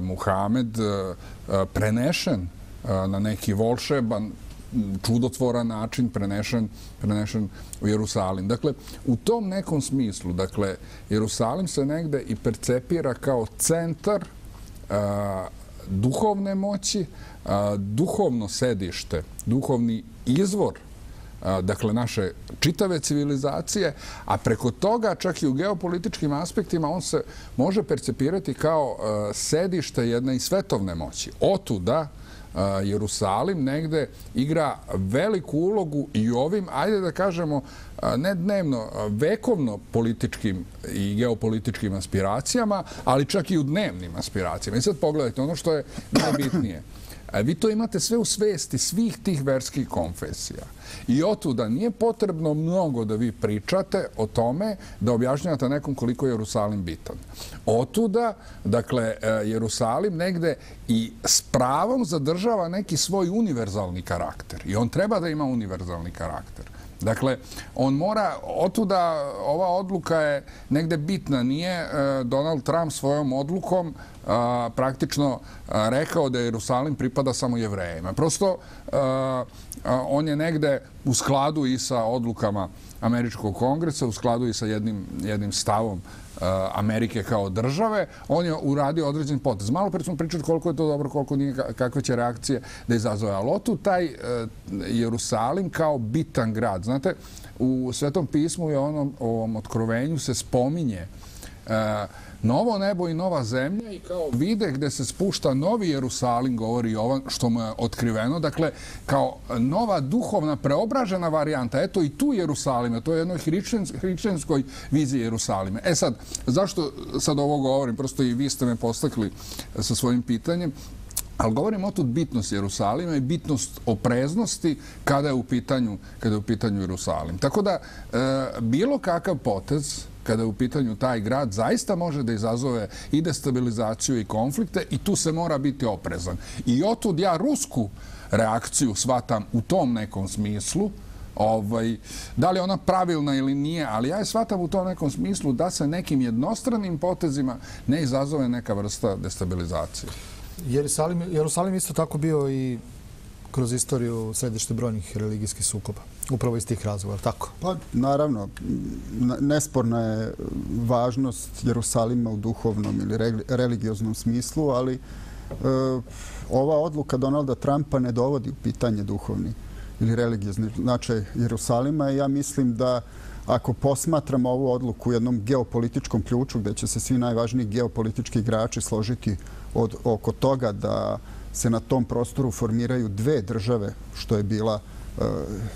Muhamed prenešen na neki volšeban čudotvoran način prenešen, prenešen u Jerusalim. Dakle, u tom nekom smislu, dakle, Jerusalim se negde i percepira kao centar a, duhovne moći, a, duhovno sedište, duhovni izvor dakle naše čitave civilizacije, a preko toga čak i u geopolitičkim aspektima on se može percepirati kao sedište jedne i svetovne moći. Otuda Jerusalim negde igra veliku ulogu i ovim, ajde da kažemo, ne dnevno, vekovno političkim i geopolitičkim aspiracijama, ali čak i u dnevnim aspiracijama. I sad pogledajte, ono što je najbitnije. E, vi to imate sve u svesti svih tih verskih konfesija. I otuda nije potrebno mnogo da vi pričate o tome da objašnjavate nekom koliko je Jerusalim bitan. Otuda, dakle, e, Jerusalim negde i s pravom zadržava neki svoj univerzalni karakter. I on treba da ima univerzalni karakter. Dakle, on mora, otuda ova odluka je negde bitna. Nije e, Donald Trump svojom odlukom e, praktično e, rekao da Jerusalim pripada samo jevrejima. Prosto on je negde u skladu i sa odlukama Američkog kongresa, u skladu i sa jednim stavom e, Amerike kao države, on je uradio određen potez. Malo pre smo pričali koliko je to dobro, koliko nije, kakve će reakcije da izazove. Ali otu taj e, Jerusalim kao bitan grad. Znate, u Svetom pismu i ovom otkrovenju se spominje e, novo nebo i nova zemlja i kao vide gde se spušta novi Jerusalim, govori Jovan, što mu je otkriveno. Dakle, kao nova duhovna preobražena varijanta. Eto i tu Jerusalime, to je jednoj hrišćanskoj viziji Jerusalime. E sad, zašto sad ovo govorim? Prosto i vi ste me postakli sa svojim pitanjem. Ali govorimo o tu bitnost Jerusalima i bitnost opreznosti kada je u pitanju, kada je u pitanju Jerusalim. Tako da, e, bilo kakav potez, kada je u pitanju taj grad, zaista može da izazove i destabilizaciju i konflikte i tu se mora biti oprezan. I otud ja rusku reakciju shvatam u tom nekom smislu, ovaj, da li ona pravilna ili nije, ali ja je shvatam u tom nekom smislu da se nekim jednostranim potezima ne izazove neka vrsta destabilizacije. Jerusalim, Jerusalim isto tako bio i kroz istoriju središte brojnih religijskih sukoba. Upravo iz tih razloga, tako? Pa, naravno, nesporna je važnost Jerusalima u duhovnom ili religioznom smislu, ali e, ova odluka Donalda Trumpa ne dovodi u pitanje duhovni ili religiozni značaj Jerusalima. Ja mislim da ako posmatramo ovu odluku u jednom geopolitičkom ključu, gdje će se svi najvažniji geopolitički igrači složiti od, oko toga da se na tom prostoru formiraju dve države, što je bila e,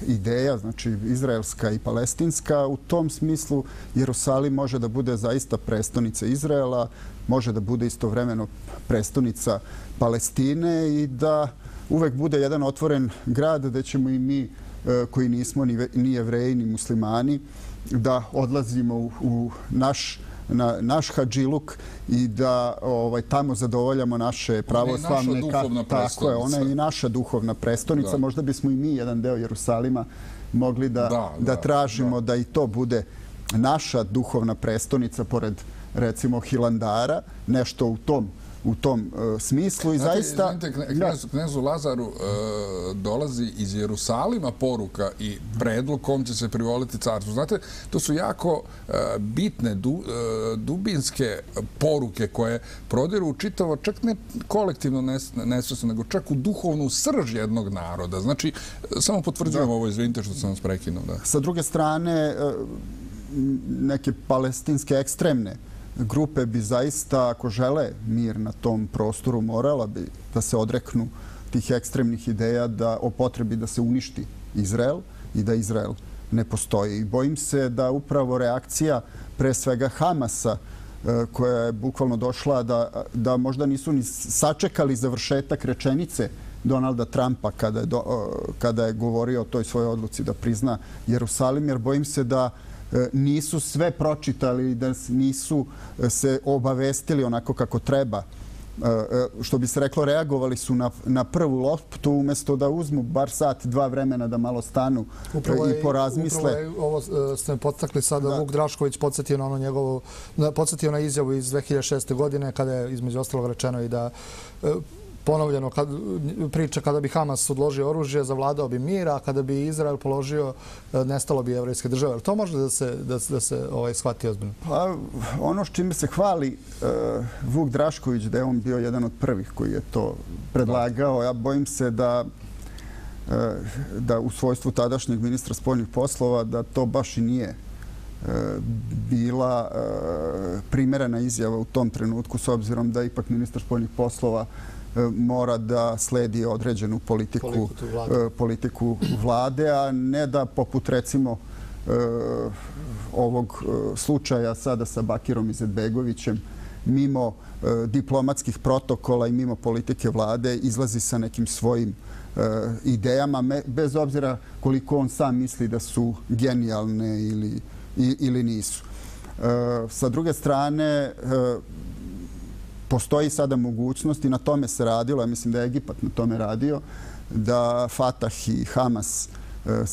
ideja, znači izraelska i palestinska. U tom smislu Jerusalim može da bude zaista prestonica Izraela, može da bude istovremeno prestonica Palestine i da uvek bude jedan otvoren grad gde ćemo i mi e, koji nismo ni jevreji ni muslimani da odlazimo u naš na naš hađiluk i da ovaj tamo zadovoljamo naše pravoslavne... Ona je naša duhovna prestonica. Tako je, ona je i naša duhovna prestonica. Možda bismo i mi jedan deo Jerusalima mogli da, da, tražimo da. i to bude naša duhovna prestonica pored recimo Hilandara, nešto u tom u tom e, smislu i zaista... Znate, knezu Lazaru e, dolazi iz Jerusalima poruka i predlog kom će se privoliti carstvo. Znate, to su jako e, bitne, dubinske poruke koje prodiru u čitavo, čak ne kolektivno nesvjesno, nego čak u duhovnu srž jednog naroda. Znači, samo potvrđujem ovo, izvinite što sam vas prekinuo. Sa druge strane, neke palestinske ekstremne grupe bi zaista, ako žele mir na tom prostoru, morala bi da se odreknu tih ekstremnih ideja da o potrebi da se uništi Izrael i da Izrael ne postoji. I bojim se da upravo reakcija pre svega Hamasa e, koja je bukvalno došla da, da možda nisu ni sačekali završetak rečenice Donalda Trumpa kada je, do, e, kada je govorio o toj svojoj odluci da prizna Jerusalim, jer bojim se da nisu sve pročitali, da nisu e, se obavestili onako kako treba. E, što bi se reklo, reagovali su na, na prvu loptu umjesto da uzmu bar sat, dva vremena da malo stanu upravo i porazmisle. Upravo je, ovo ste me podstakli sada, da. Vuk Drašković podsjetio na ono njegovo, podsjetio na izjavu iz 2006. godine kada je između ostalog rečeno i da ponovljeno kad, priča kada bi Hamas odložio oružje, zavladao bi mir, a kada bi Izrael položio, e, nestalo bi evrijske države. To može da se, da, da se ovaj, shvati ozbiljno? Pa, ono što čime se hvali uh, Vuk Drašković, da je on bio jedan od prvih koji je to predlagao, ja bojim se da uh, da u svojstvu tadašnjeg ministra spoljnih poslova da to baš i nije bila primjerena izjava u tom trenutku s obzirom da ipak ministar spoljnih poslova mora da sledi određenu politiku, politiku e, vlade, a ne da poput recimo e, ovog e, slučaja sada sa Bakirom Izetbegovićem mimo diplomatskih protokola i mimo politike vlade izlazi sa nekim svojim idejama, bez obzira koliko on sam misli da su genijalne ili nisu. Sa druge strane, postoji sada mogućnost i na tome se radilo, ja mislim da je Egipat na tome radio, da Fatah i Hamas e,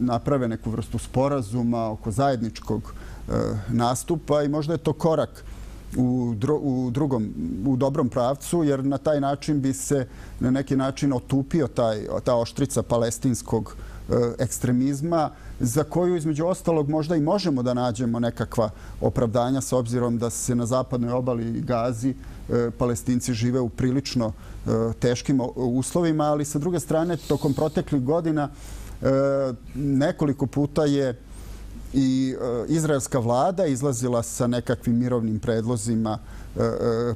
naprave neku vrstu sporazuma oko zajedničkog e, nastupa i možda je to korak u, u, drugom, u dobrom pravcu, jer na taj način bi se na neki način otupio taj, ta oštrica palestinskog e, ekstremizma, za koju između ostalog možda i možemo da nađemo nekakva opravdanja s obzirom da se na zapadnoj obali Gazi E, palestinci žive u prilično e, teškim uslovima, ali sa druge strane, tokom proteklih godina e, nekoliko puta je i izraelska vlada izlazila sa nekakvim mirovnim predlozima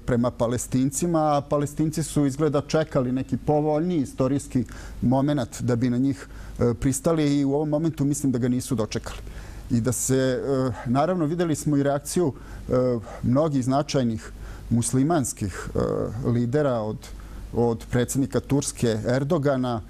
prema palestincima, a palestinci su izgleda čekali neki povoljni istorijski moment da bi na njih pristali i u ovom momentu mislim da ga nisu dočekali. I da se, naravno, videli smo i reakciju mnogih značajnih muslimanskih lidera od, od predsjednika Turske Erdogana,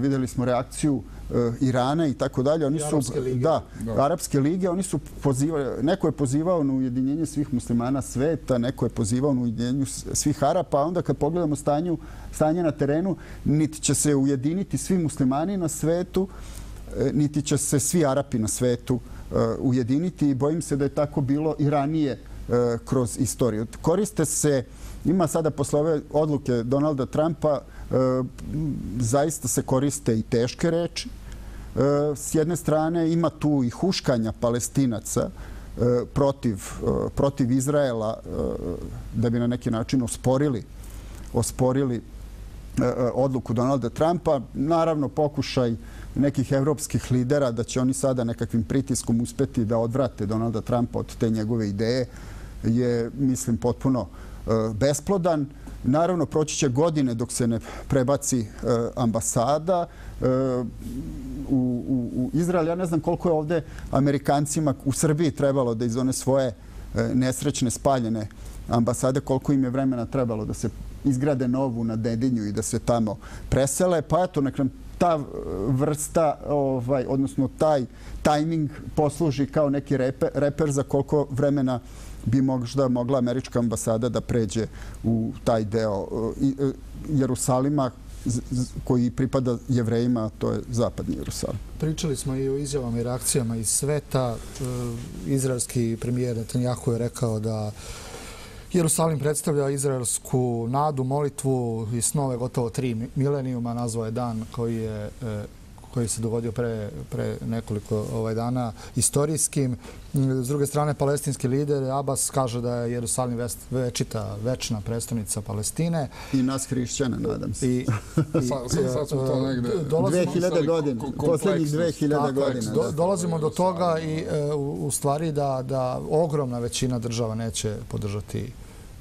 videli smo reakciju Eh, Irana i tako dalje. Oni su. Da, Arabske lige. Oni su pozivali, neko je pozivao na ujedinjenje svih muslimana sveta, neko je pozivao na ujedinjenju svih Arapa, a onda kad pogledamo stanju, stanje na terenu, niti će se ujediniti svi muslimani na svetu, niti će se svi Arapi na svetu ujediniti i bojim se da je tako bilo i ranije E, kroz istoriju. Koriste se, ima sada posle ove odluke Donalda Trumpa, e, zaista se koriste i teške reči, e, s jedne strane ima tu i huškanja palestinaca protiv, protiv Izraela da bi na neki način osporili, osporili odluku Donalda Trumpa. Naravno, pokušaj nekih evropskih lidera da će oni sada nekakvim pritiskom uspeti da odvrate Donalda Trumpa od te njegove ideje je, mislim, potpuno e, besplodan. Naravno, proći će godine dok se ne prebaci e, ambasada e, u, u, u Izrael. Ja ne znam koliko je ovde Amerikancima u Srbiji trebalo da iz one svoje nesrećne spaljene ambasade, koliko im je vremena trebalo da se izgrade novu na Dedinju i da se tamo presele. Pa eto, na nam ta vrsta, ovaj, odnosno taj tajming posluži kao neki reper, reper za koliko vremena bi možda mogla američka ambasada da pređe u taj deo e, e, Jerusalima koji pripada jevrejima, to je zapadni Jerusalim. Pričali smo i o izjavama i reakcijama iz sveta. E, izraelski premijer Netanjahu je rekao da Jerusalim predstavlja izraelsku nadu, molitvu i snove gotovo tri milenijuma. Nazvao je dan koji je koji se dogodio pre, pre nekoliko ovaj dana istorijskim. S druge strane, palestinski lider Abbas kaže da je Jerusalim večita, večna predstavnica Palestine. I nas hrišćana, nadam se. I, i, sad smo to negde... 2000 godina, posljednjih 2000 godina. Do, dolazimo do toga i e, u, u stvari da, da ogromna većina država neće podržati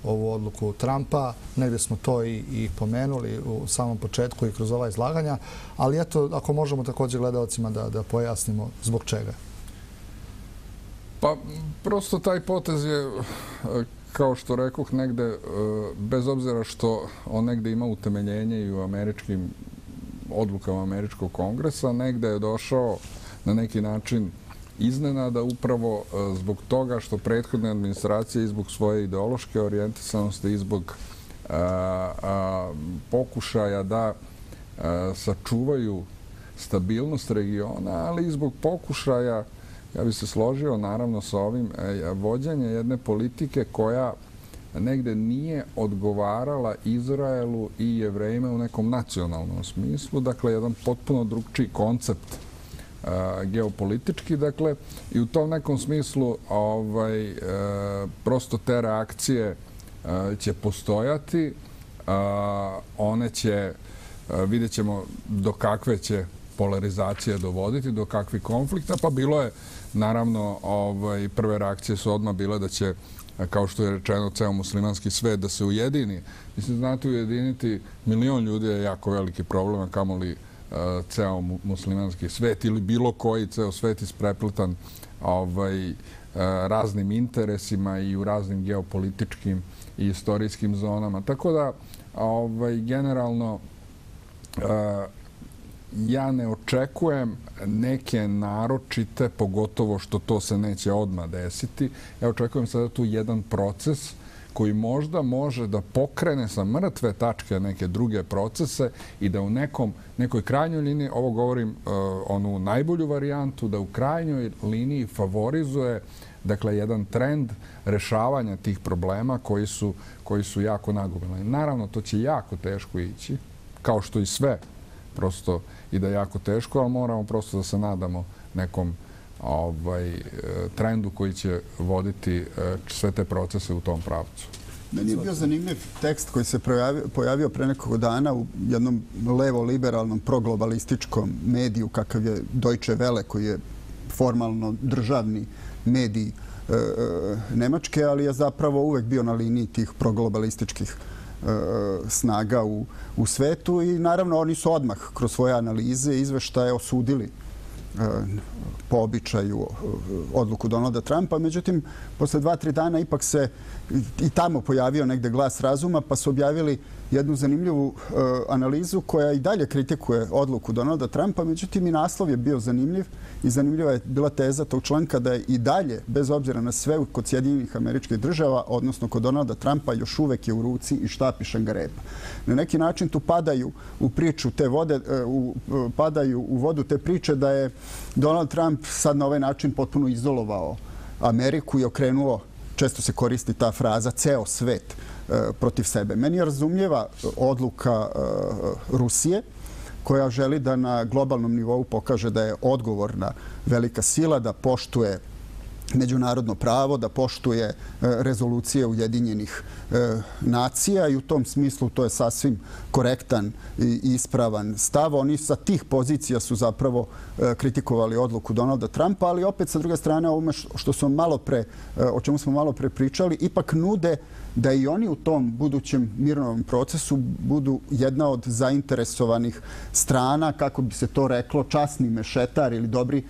ovu odluku Trumpa. Negde smo to i, i pomenuli u samom početku i kroz ova izlaganja. Ali eto, ako možemo također gledalcima da, da pojasnimo zbog čega. Pa, prosto taj potez je, kao što rekoh, negde, e, bez obzira što on negde ima utemeljenje i u američkim odlukama američkog kongresa, negde je došao na neki način iznenada upravo e, zbog toga što prethodne administracije i zbog svoje ideološke orijentisanosti i zbog e, pokušaja da e, sačuvaju stabilnost regiona, ali i zbog pokušaja, ja bih se složio naravno sa ovim, e, vođenja jedne politike koja negde nije odgovarala Izraelu i jevrejima u nekom nacionalnom smislu. Dakle, jedan potpuno drugčiji koncept geopolitički, dakle, i u tom nekom smislu ovaj, e, prosto te reakcije e, će postojati, e, one će, vidjet ćemo do kakve će polarizacije dovoditi, do kakvih konflikta, pa bilo je, naravno, ovaj, prve reakcije su odmah bile da će, kao što je rečeno, ceo muslimanski svet da se ujedini. Mislim, znate, ujediniti milion ljudi je jako veliki problem, a kamo li Eh, ceo muslimanski svet ili bilo koji ceo svet isprepletan ovaj, eh, raznim interesima i u raznim geopolitičkim i istorijskim zonama. Tako da, ovaj, generalno, eh, ja ne očekujem neke naročite, pogotovo što to se neće odmah desiti. Ja očekujem sada tu jedan proces koji možda može da pokrene sa mrtve tačke neke druge procese i da u nekom, nekoj krajnjoj liniji, ovo govorim e, onu najbolju varijantu, da u krajnjoj liniji favorizuje dakle, jedan trend rešavanja tih problema koji su, koji su jako nagubili. Naravno, to će jako teško ići, kao što i sve prosto i da je jako teško, ali moramo prosto da se nadamo nekom ovaj, e, trendu koji će voditi e, sve te procese u tom pravcu. Meni je bio zanimljiv tekst koji se pojavio pre nekog dana u jednom levo-liberalnom proglobalističkom mediju kakav je Deutsche Welle koji je formalno državni medij e, e Nemačke, ali je zapravo uvek bio na liniji tih proglobalističkih snaga u svetu i naravno oni su odmah kroz svoje analize i izveštaje osudili E, po običaju e, odluku Donalda Trumpa. Međutim, posle dva, tri dana ipak se i tamo pojavio negde glas razuma, pa su objavili jednu zanimljivu e, analizu koja i dalje kritikuje odluku Donalda Trumpa. Međutim, i naslov je bio zanimljiv i zanimljiva je bila teza tog članka da je i dalje, bez obzira na sve, kod Sjedinjenih američkih država, odnosno kod Donalda Trumpa, još uvek je u ruci i štapi šangarepa. Na neki način tu padaju u priču te vode, e, u, e, padaju u vodu te priče da je Donald Trump sad na ovaj način potpuno izolovao Ameriku i okrenuo, često se koristi ta fraza, ceo svet protiv sebe. Meni je razumljiva e, odluka e, Rusije, koja želi da na globalnom nivou pokaže da je odgovorna velika sila, da poštuje međunarodno pravo, da poštuje e, rezolucije Ujedinjenih e, nacija i u tom smislu to je sasvim korektan i ispravan stav. Oni sa tih pozicija su zapravo e, kritikovali odluku Donalda Trumpa, ali opet sa druge strane ovome što smo malo pre, o čemu smo malo pre pričali, ipak nude da i oni u tom budućem mirnom procesu budu jedna od zainteresovanih strana, kako bi se to reklo, časni mešetar ili dobri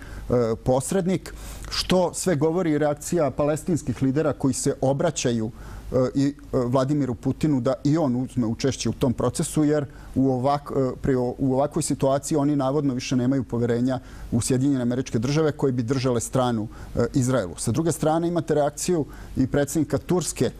posrednik, što sve govori reakcija palestinskih lidera koji se obraćaju e, i e, Vladimiru Putinu da i on uzme učešće u tom procesu, jer u, ovak, e, u ovakvoj situaciji oni navodno više nemaju poverenja u Sjedinjene američke države koje bi držale stranu Izraelu. Sa druge strane imate reakciju i predsjednika Turske,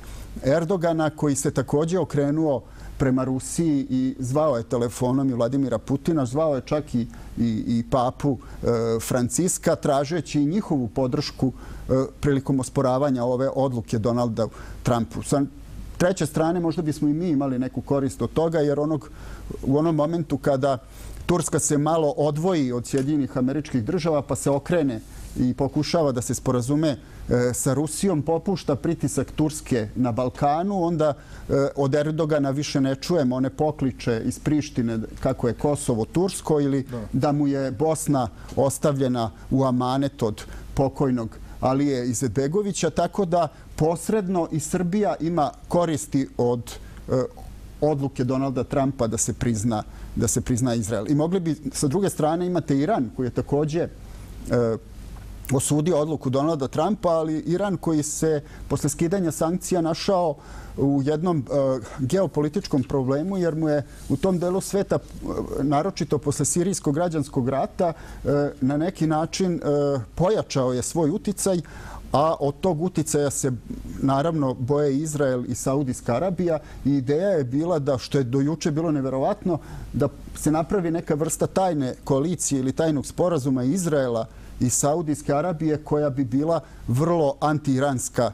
Erdogana koji se također okrenuo prema Rusiji i zvao je telefonom i Vladimira Putina, zvao je čak i, i, i papu e, Franciska, tražeći njihovu podršku e, prilikom osporavanja ove odluke Donalda Trumpu. Sa treće strane, možda bismo i mi imali neku korist od toga, jer onog, u onom momentu kada Turska se malo odvoji od Sjedinjenih američkih država, pa se okrene i pokušava da se sporazume e, sa Rusijom, popušta pritisak Turske na Balkanu, onda e, od Erdogana više ne čujemo one pokliče iz Prištine kako je Kosovo Tursko ili da mu je Bosna ostavljena u amanet od pokojnog Alije Izetbegovića, tako da posredno i Srbija ima koristi od e, odluke Donalda Trumpa da se prizna da se prizna Izrael. I mogli bi, sa druge strane, imate Iran, koji je također osudio odluku Donalda Trumpa, ali Iran koji se posle skidanja sankcija našao u jednom e, geopolitičkom problemu, jer mu je u tom delu sveta, e, naročito posle sirijskog građanskog rata, e, na neki način pojačao je svoj uticaj, a od tog uticaja se naravno boje Izrael i Saudijska Arabija i ideja je bila da, što je do juče bilo neverovatno, da se napravi neka vrsta tajne koalicije ili tajnog sporazuma Izraela i Saudijske Arabije koja bi bila vrlo anti-iranska,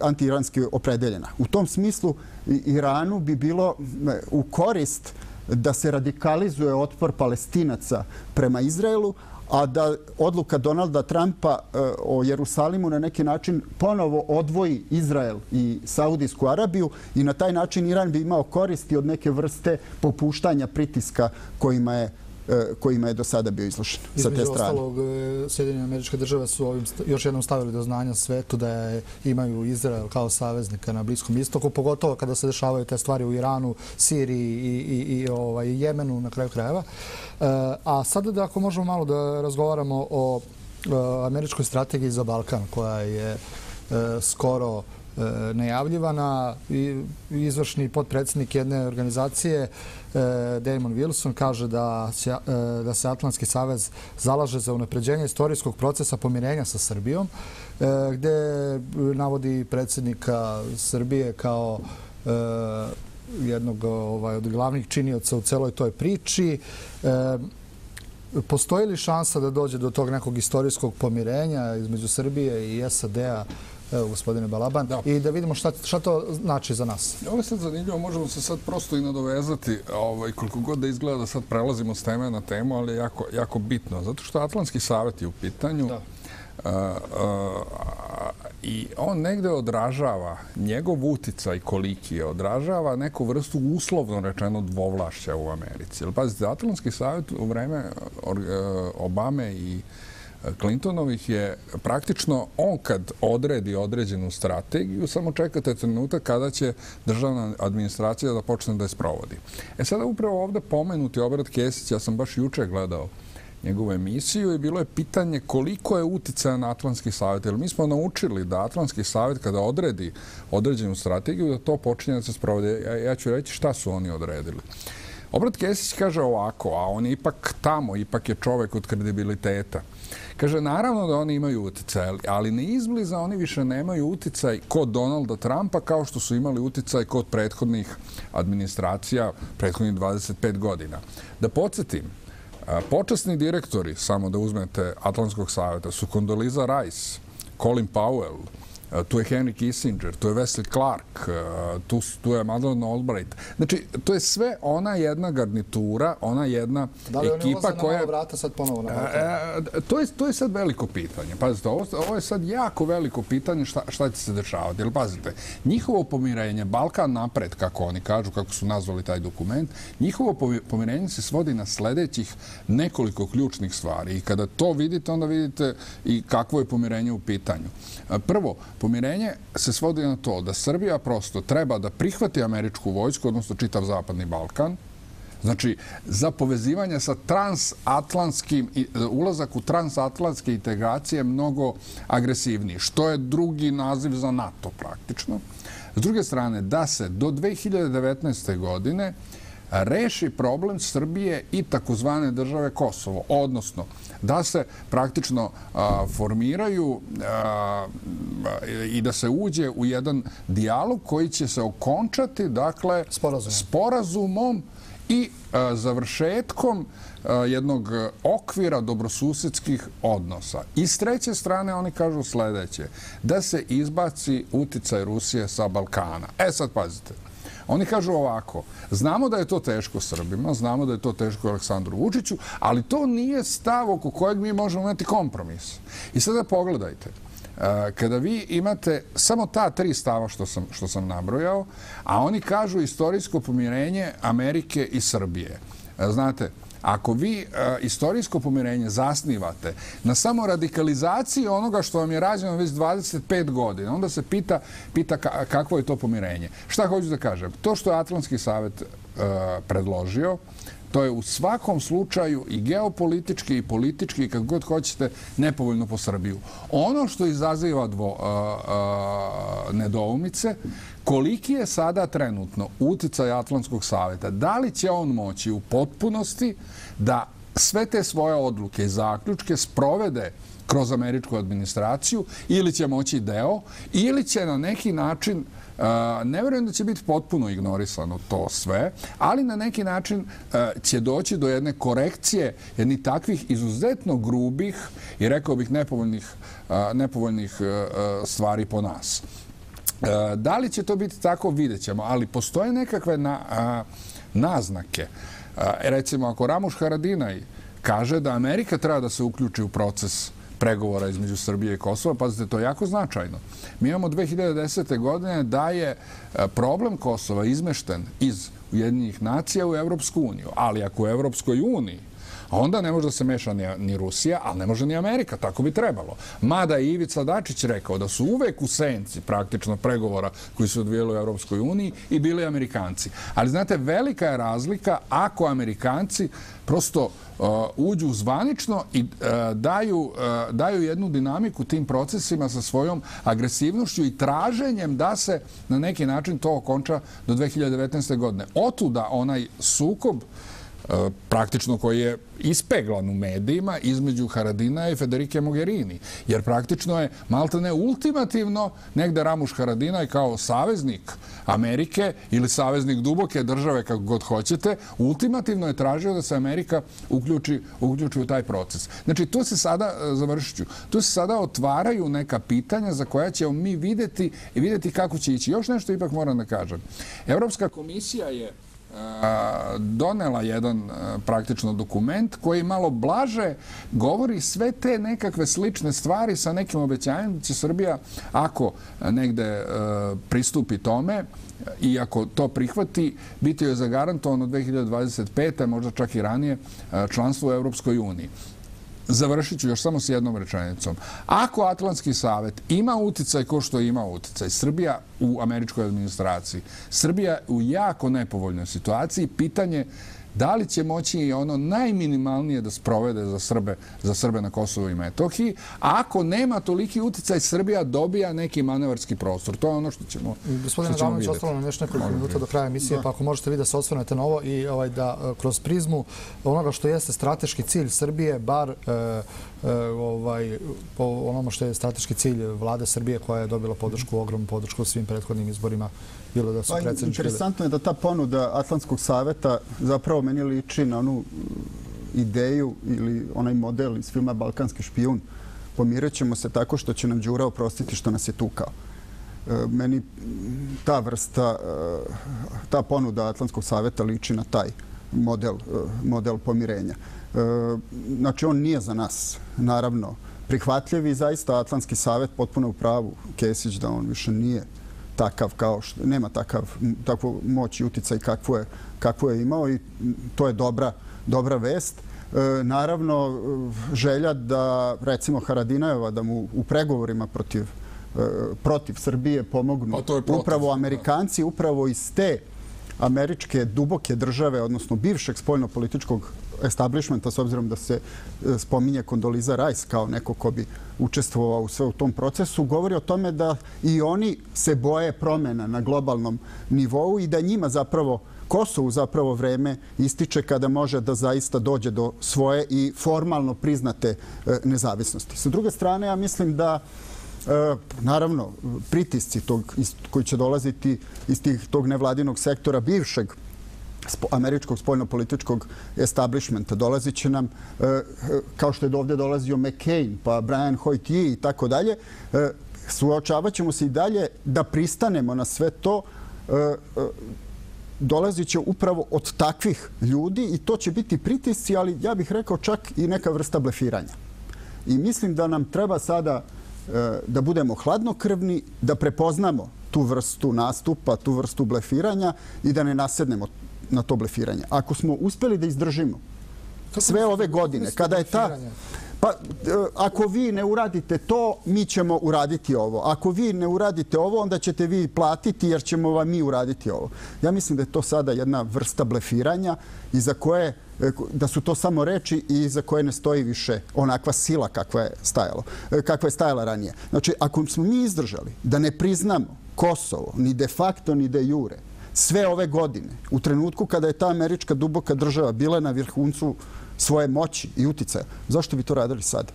anti-iranski opredeljena. U tom smislu Iranu bi bilo u korist da se radikalizuje otpor palestinaca prema Izraelu, a da odluka Donalda Trumpa eh, o Jerusalimu na neki način ponovo odvoji Izrael i Saudijsku Arabiju i na taj način Iran bi imao koristi od neke vrste popuštanja pritiska kojima je kojima je do sada bio izložen sa te strane. Između ostalog, e, Sjedinjene američke države su ovim još jednom stavili do znanja svetu da imaju Izrael kao saveznika na Bliskom istoku, pogotovo kada se dešavaju te stvari u Iranu, Siriji i ovaj, Jemenu na kraju krajeva. E, a sada da ako možemo malo da razgovaramo o američkoj strategiji za Balkan koja je skoro E, najavljivana i izvršni potpredsjednik jedne organizacije e, Damon Wilson kaže e, da se Atlantski savez zalaže za unapređenje istorijskog procesa pomirenja sa Srbijom gde navodi predsjednika Srbije kao jednog ovaj, od glavnih činioca u celoj toj priči. Postoji li šansa da dođe do tog nekog istorijskog pomirenja između Srbije i SAD-a, evo, gospodine Balaban, i da vidimo šta to znači za nas? Ovo je sad zanimljivo, možemo se sad prosto i nadovezati, ovaj, koliko god da izgleda da sad prelazimo s teme na temu, ali je jako bitno, zato što Atlantski savjet je u pitanju. I on negde odražava, njegov uticaj koliki je, odražava neku vrstu uslovno rečeno dvovlašća u Americi. Pazite, Atlantski savjet u vreme e, Obame i Clintonovih je praktično on kad odredi određenu strategiju, samo čekate trenutak kada će državna administracija da počne da je sprovodi. E sada upravo ovde pomenuti obrat Kesić, ja sam baš juče gledao njegovu emisiju i bilo je pitanje koliko je uticaja na Atlantski savjet. Jer mi smo naučili da Atlantski savjet kada odredi određenu strategiju, da to počinje da se sprovode. Ja ću reći šta su oni odredili. Obrat Kesić kaže ovako, a on je ipak tamo, ipak je čovek od kredibiliteta. Kaže, naravno da oni imaju uticaj, ali ne izbliza oni više nemaju uticaj kod Donalda Trumpa kao što su imali uticaj kod prethodnih administracija prethodnih 25 godina. Da podsjetim, Počasni direktori, samo da uzmete Atlantskog savjeta, su Kondoliza Rice, Colin Powell, tu je Henry Kissinger, tu je Wesley Clark, eh, tu je Madeleine Albright. Znači, to je sve ona jedna garnitura, ona jedna ekipa koja... Da li oni ulaze na malo vrata sad ponovo na vrata? Eh, to je sad veliko pitanje. Pazite, ovo je sad jako veliko pitanje šta će se dešavati. Jer pazite, njihovo pomirenje, Balkan napred, kako oni kažu, kako su nazvali taj dokument, njihovo pomirenje se svodi na sledećih nekoliko ključnih stvari. I kada to vidite, onda vidite i kakvo je pomirenje u pitanju. Prvo, Pomirenje se svodi na to da Srbija prosto treba da prihvati američku vojsku, odnosno čitav Zapadni Balkan, Znači, za povezivanje sa transatlantskim, ulazak u transatlantske integracije je mnogo agresivniji, što je drugi naziv za NATO praktično. S druge strane, da se do 2019. godine reši problem Srbije i takozvane države Kosovo, odnosno da se praktično formiraju i da se uđe u jedan dijalog koji će se okončati dakle, sporazumom i završetkom jednog okvira dobrosusedskih odnosa. I s treće strane oni kažu sljedeće, da se izbaci uticaj Rusije sa Balkana. E sad pazite, Oni kažu ovako, znamo da je to teško Srbima, znamo da je to teško Aleksandru Vučiću, ali to nije stav oko kojeg mi možemo imati kompromis. I sada pogledajte, e, kada vi imate samo ta tri stava što sam, što sam nabrojao, a oni kažu istorijsko pomirenje Amerike i Srbije. E, znate, Ako vi e, istorijsko pomirenje zasnivate na samo radikalizaciji onoga što vam je rađeno već 25 godina, onda se pita, pita kakvo je to pomirenje. Šta hoću da kažem? To što je Atlantski savjet e, predložio, to je u svakom slučaju i geopolitički i politički, kako god hoćete, nepovoljno po Srbiju. Ono što izaziva dvo, nedoumice, koliki je sada trenutno uticaj Atlantskog savjeta? Da li će on moći u potpunosti da sve te svoje odluke i zaključke sprovede kroz američku administraciju ili će moći deo ili će na neki način Ne vjerujem da će biti potpuno ignorisano to sve, ali na neki način e, će doći do jedne korekcije jednih takvih izuzetno grubih i rekao bih nepovoljnih nepovoljnih e, e, stvari po nas. Da li će to biti tako, vidjet ćemo, ali postoje nekakve na, naznake. Recimo, ako Ramuš Haradinaj kaže da Amerika treba da se uključi u proces pregovora između Srbije i Kosova. Pazite, to je jako značajno. Mi imamo 2010. godine da je e, problem Kosova izmešten iz Ujedinjenih nacija u Evropsku uniju. Ali ako u Evropskoj uniji onda ne može da se meša ni Rusija, ali ne može ni Amerika, tako bi trebalo. Mada je Ivica Dačić rekao da su uvek u senci praktično pregovora koji su odvijeli u Europskoj uniji i bili Amerikanci. Ali znate, velika je razlika ako Amerikanci prosto uh, uđu zvanično i uh, uh, daju jednu dinamiku tim procesima sa svojom agresivnošću i traženjem da se na neki način to okonča do 2019. godine. Otuda onaj sukob E, praktično koji je ispeglan u medijima između Haradina i Federike Mogherini. Jer praktično je malta ne ultimativno negde Ramuš Haradina kao saveznik Amerike ili saveznik duboke države, kako god hoćete, ultimativno je tražio da se Amerika uključi, uključi u taj proces. Znači, tu se sada, završiću, završit ću, tu se sada otvaraju neka pitanja za koja ćemo mi videti i videti kako će ići. Još nešto ipak moram da kažem. Evropska komisija je donela jedan e, praktično dokument koji malo blaže govori sve te nekakve slične stvari sa nekim obećanjem da će Srbija, ako negde e, pristupi tome, i ako to prihvati, biti joj zagarantovano 2025. možda čak i ranije e, članstvo u Europskoj uniji. Završit ću još samo s jednom rečenicom. Ako Atlantski savjet ima uticaj ko što ima uticaj, Srbija u američkoj administraciji, Srbija u jako nepovoljnoj situaciji, pitanje da li će moći i ono najminimalnije da sprovede za Srbe, za Srbe na Kosovo i Metohiji, a ako nema toliki uticaj, Srbija dobija neki manevarski prostor. To je ono što ćemo vidjeti. Gospodine Adanović, ostalo nam još nekoliko minuta do kraja emisije, pa ako možete vi da se osvrnete na ovo i ovaj, da e, kroz prizmu onoga što jeste strateški cilj Srbije, bar e, ovaj, po onoma što je strateški cilj vlade Srbije koja je dobila podršku, ogromnu podršku u svim prethodnim izborima bilo da su pa, predsjednički... Interesantno je da ta ponuda Atlantskog saveta zapravo meni liči na onu ideju ili onaj model iz filma Balkanski špijun. Pomirat ćemo se tako što će nam Đura oprostiti što nas je tukao. E, meni ta vrsta, e, ta ponuda Atlantskog saveta liči na taj model, e, model pomirenja. Znači, on nije za nas, naravno, prihvatljiv i zaista Atlantski savet potpuno u pravu Kesić da on više nije takav kao što nema takav takvu moć i uticaj kakvu je kakvu je imao i to je dobra dobra vest. E, naravno želja da recimo Haradinajeva da mu u pregovorima protiv e, protiv Srbije pomognu pa upravo Amerikanci upravo iz te američke duboke države odnosno bivšeg spoljno-političkog establishmenta, s obzirom da se e, spominje Kondoliza Rajs kao neko ko bi učestvovao u sve u tom procesu, govori o tome da i oni se boje promjena na globalnom nivou i da njima zapravo Kosovu zapravo vreme ističe kada može da zaista dođe do svoje i formalno priznate e, nezavisnosti. Sa druge strane, ja mislim da e, naravno pritisci koji će dolaziti iz tog nevladinog sektora bivšeg američkog spoljno-političkog establishmenta. Dolazit će nam, e, e, kao što je ovdje dolazio McCain, pa Brian Hoyt i tako dalje, e, suočavat ćemo se i dalje da pristanemo na sve to dolazit će upravo od takvih ljudi i to će biti pritisci, ali ja bih rekao čak i neka vrsta blefiranja. I mislim da nam treba sada da budemo hladnokrvni, da prepoznamo tu vrstu nastupa, tu vrstu blefiranja i da ne nasednemo na to blefiranje. Ako smo uspeli da izdržimo sve ove godine, kada je ta... Pa, e, ako vi ne uradite to, mi ćemo uraditi ovo. Ako vi ne uradite ovo, onda ćete vi platiti jer ćemo vam mi uraditi ovo. Ja mislim da je to sada jedna vrsta blefiranja i za koje, e, da su to samo reči i za koje ne stoji više onakva sila kakva je stajala, e, kakva je stajala ranije. Znači, ako smo mi izdržali da ne priznamo Kosovo, ni de facto, ni de jure, sve ove godine, u trenutku kada je ta američka duboka država bila na vrhuncu svoje moći i uticaja, zašto bi to radili sada?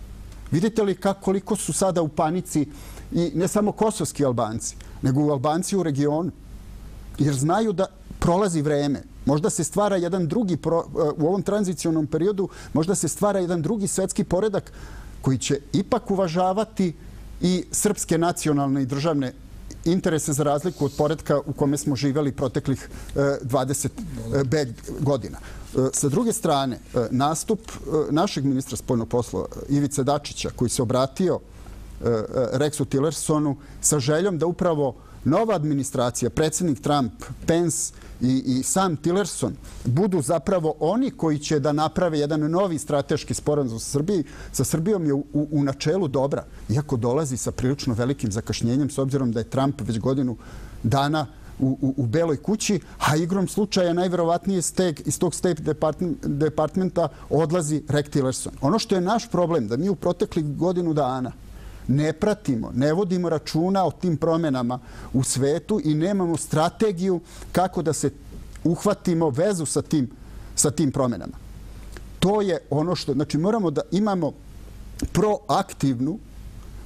Vidite li koliko su sada u panici i ne samo kosovski albanci, nego u albanci u regionu? Jer znaju da prolazi vreme. Možda se stvara jedan drugi, e, u ovom tranzicionom periodu, možda se stvara jedan drugi svetski poredak koji će ipak uvažavati i srpske nacionalne i državne interese za razliku od poredka u kome smo živjeli proteklih e, 25 e, godina. E, sa druge strane, nastup našeg ministra spoljnog posla Ivice Dačića, koji se obratio Rexu Tillersonu sa željom da upravo nova administracija, predsjednik Trump, Pence i, i sam Tillerson budu zapravo oni koji će da naprave jedan novi strateški sporazum sa, Srbiji, sa Srbijom je u, u načelu dobra, iako dolazi sa prilično velikim zakašnjenjem s obzirom da je Trump već godinu dana u, u, u Beloj kući, a igrom slučaja najverovatnije steg iz tog State Departmenta odlazi Rex Tillerson. Ono što je naš problem, da mi u proteklih godinu dana ne pratimo, ne vodimo računa o tim promenama u svetu i nemamo strategiju kako da se uhvatimo vezu sa tim, sa tim promenama. To je ono što, znači moramo da imamo proaktivnu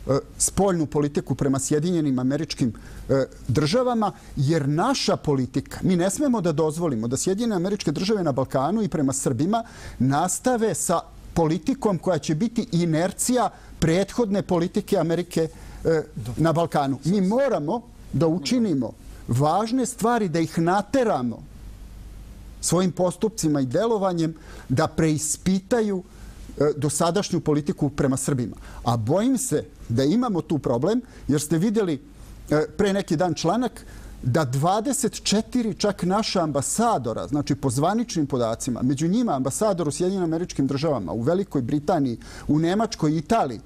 e, spoljnu politiku prema Sjedinjenim američkim e, državama, jer naša politika, mi ne smemo da dozvolimo da Sjedinjene američke države na Balkanu i prema Srbima nastave sa politikom koja će biti inercija prethodne politike Amerike e, na Balkanu. Mi moramo da učinimo važne stvari, da ih nateramo svojim postupcima i delovanjem da preispitaju e, dosadašnju politiku prema Srbima. A bojim se da imamo tu problem, jer ste vidjeli e, pre neki dan članak da 24 čak naša ambasadora, znači po zvaničnim podacima, među njima ambasador u Sjedinim američkim državama, u Velikoj Britaniji, u Nemačkoj i Italiji,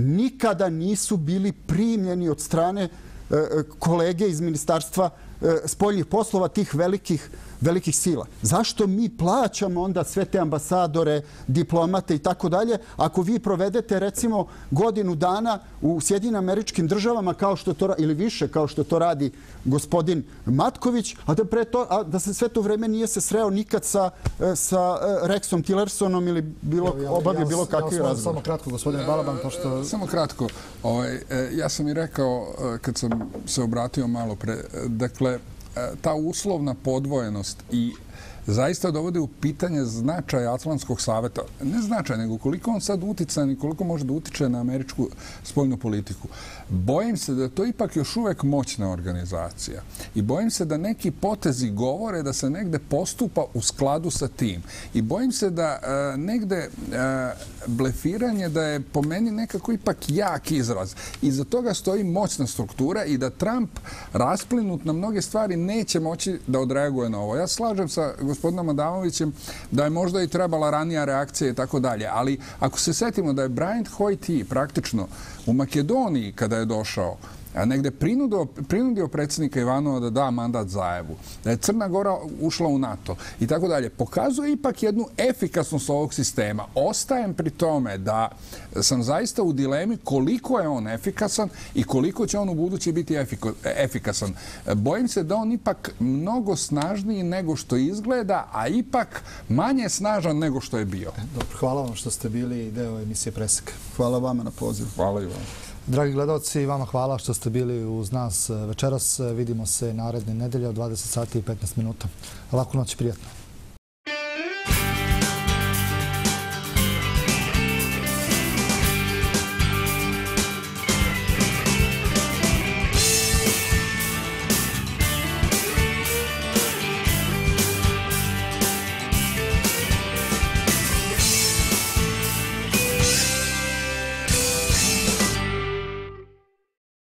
nikada nisu bili primljeni od strane e, e, kolege iz Ministarstva e, spoljnih poslova tih velikih velikih sila. Zašto mi plaćamo onda sve te ambasadore, diplomate i tako dalje, ako vi provedete recimo godinu dana u Sjedinim američkim državama kao što to, ili više kao što to radi gospodin Matković, a da, pre to, a da se sve to vreme nije se sreo nikad sa, e, sa e, Rexom Tillersonom ili bilo, ja, obavio bilo kakvi ja, razgovor. Samo kratko, gospodin Balaban, pošto... Samo kratko. Ovaj, e, ja sam i rekao, kad sam se obratio malo pre, dakle, E, E, ta uslovna podvojenost i zaista dovode u pitanje značaj Atlantskog saveta. Ne značaj, nego koliko on sad utican i koliko može da utiče na američku spoljnu politiku. Bojim se da to ipak još uvek moćna organizacija. I bojim se da neki potezi govore da se negde postupa u skladu sa tim. I bojim se da e, negde e, blefiranje da je po meni nekako ipak jak izraz. I toga stoji moćna struktura i da Trump rasplinut na mnoge stvari neće moći da odreaguje na ovo. Ja slažem sa gospodinom Adamovićem da je možda i trebala ranija reakcija i tako dalje. Ali ako se setimo da je Bryant Hoyt praktično u Makedoniji kada je došao, negde prinudio, prinudio predsjednika Ivanova da da mandat Zajevu, da je Crna Gora ušla u NATO i tako dalje, pokazuje ipak jednu efikasnost ovog sistema. Ostajem pri tome da sam zaista u dilemi koliko je on efikasan i koliko će on u budući biti efikasan. Bojim se da on ipak mnogo snažniji nego što izgleda, a ipak manje snažan nego što je bio. Dobro, hvala vam što ste bili deo emisije Preseka. Hvala vama na poziv. Hvala i vam. Dragi gledalci, vama hvala što ste bili uz nas večeras. Vidimo se naredne nedelje od 20 sati i 15 minuta. Laku noć, prijatno.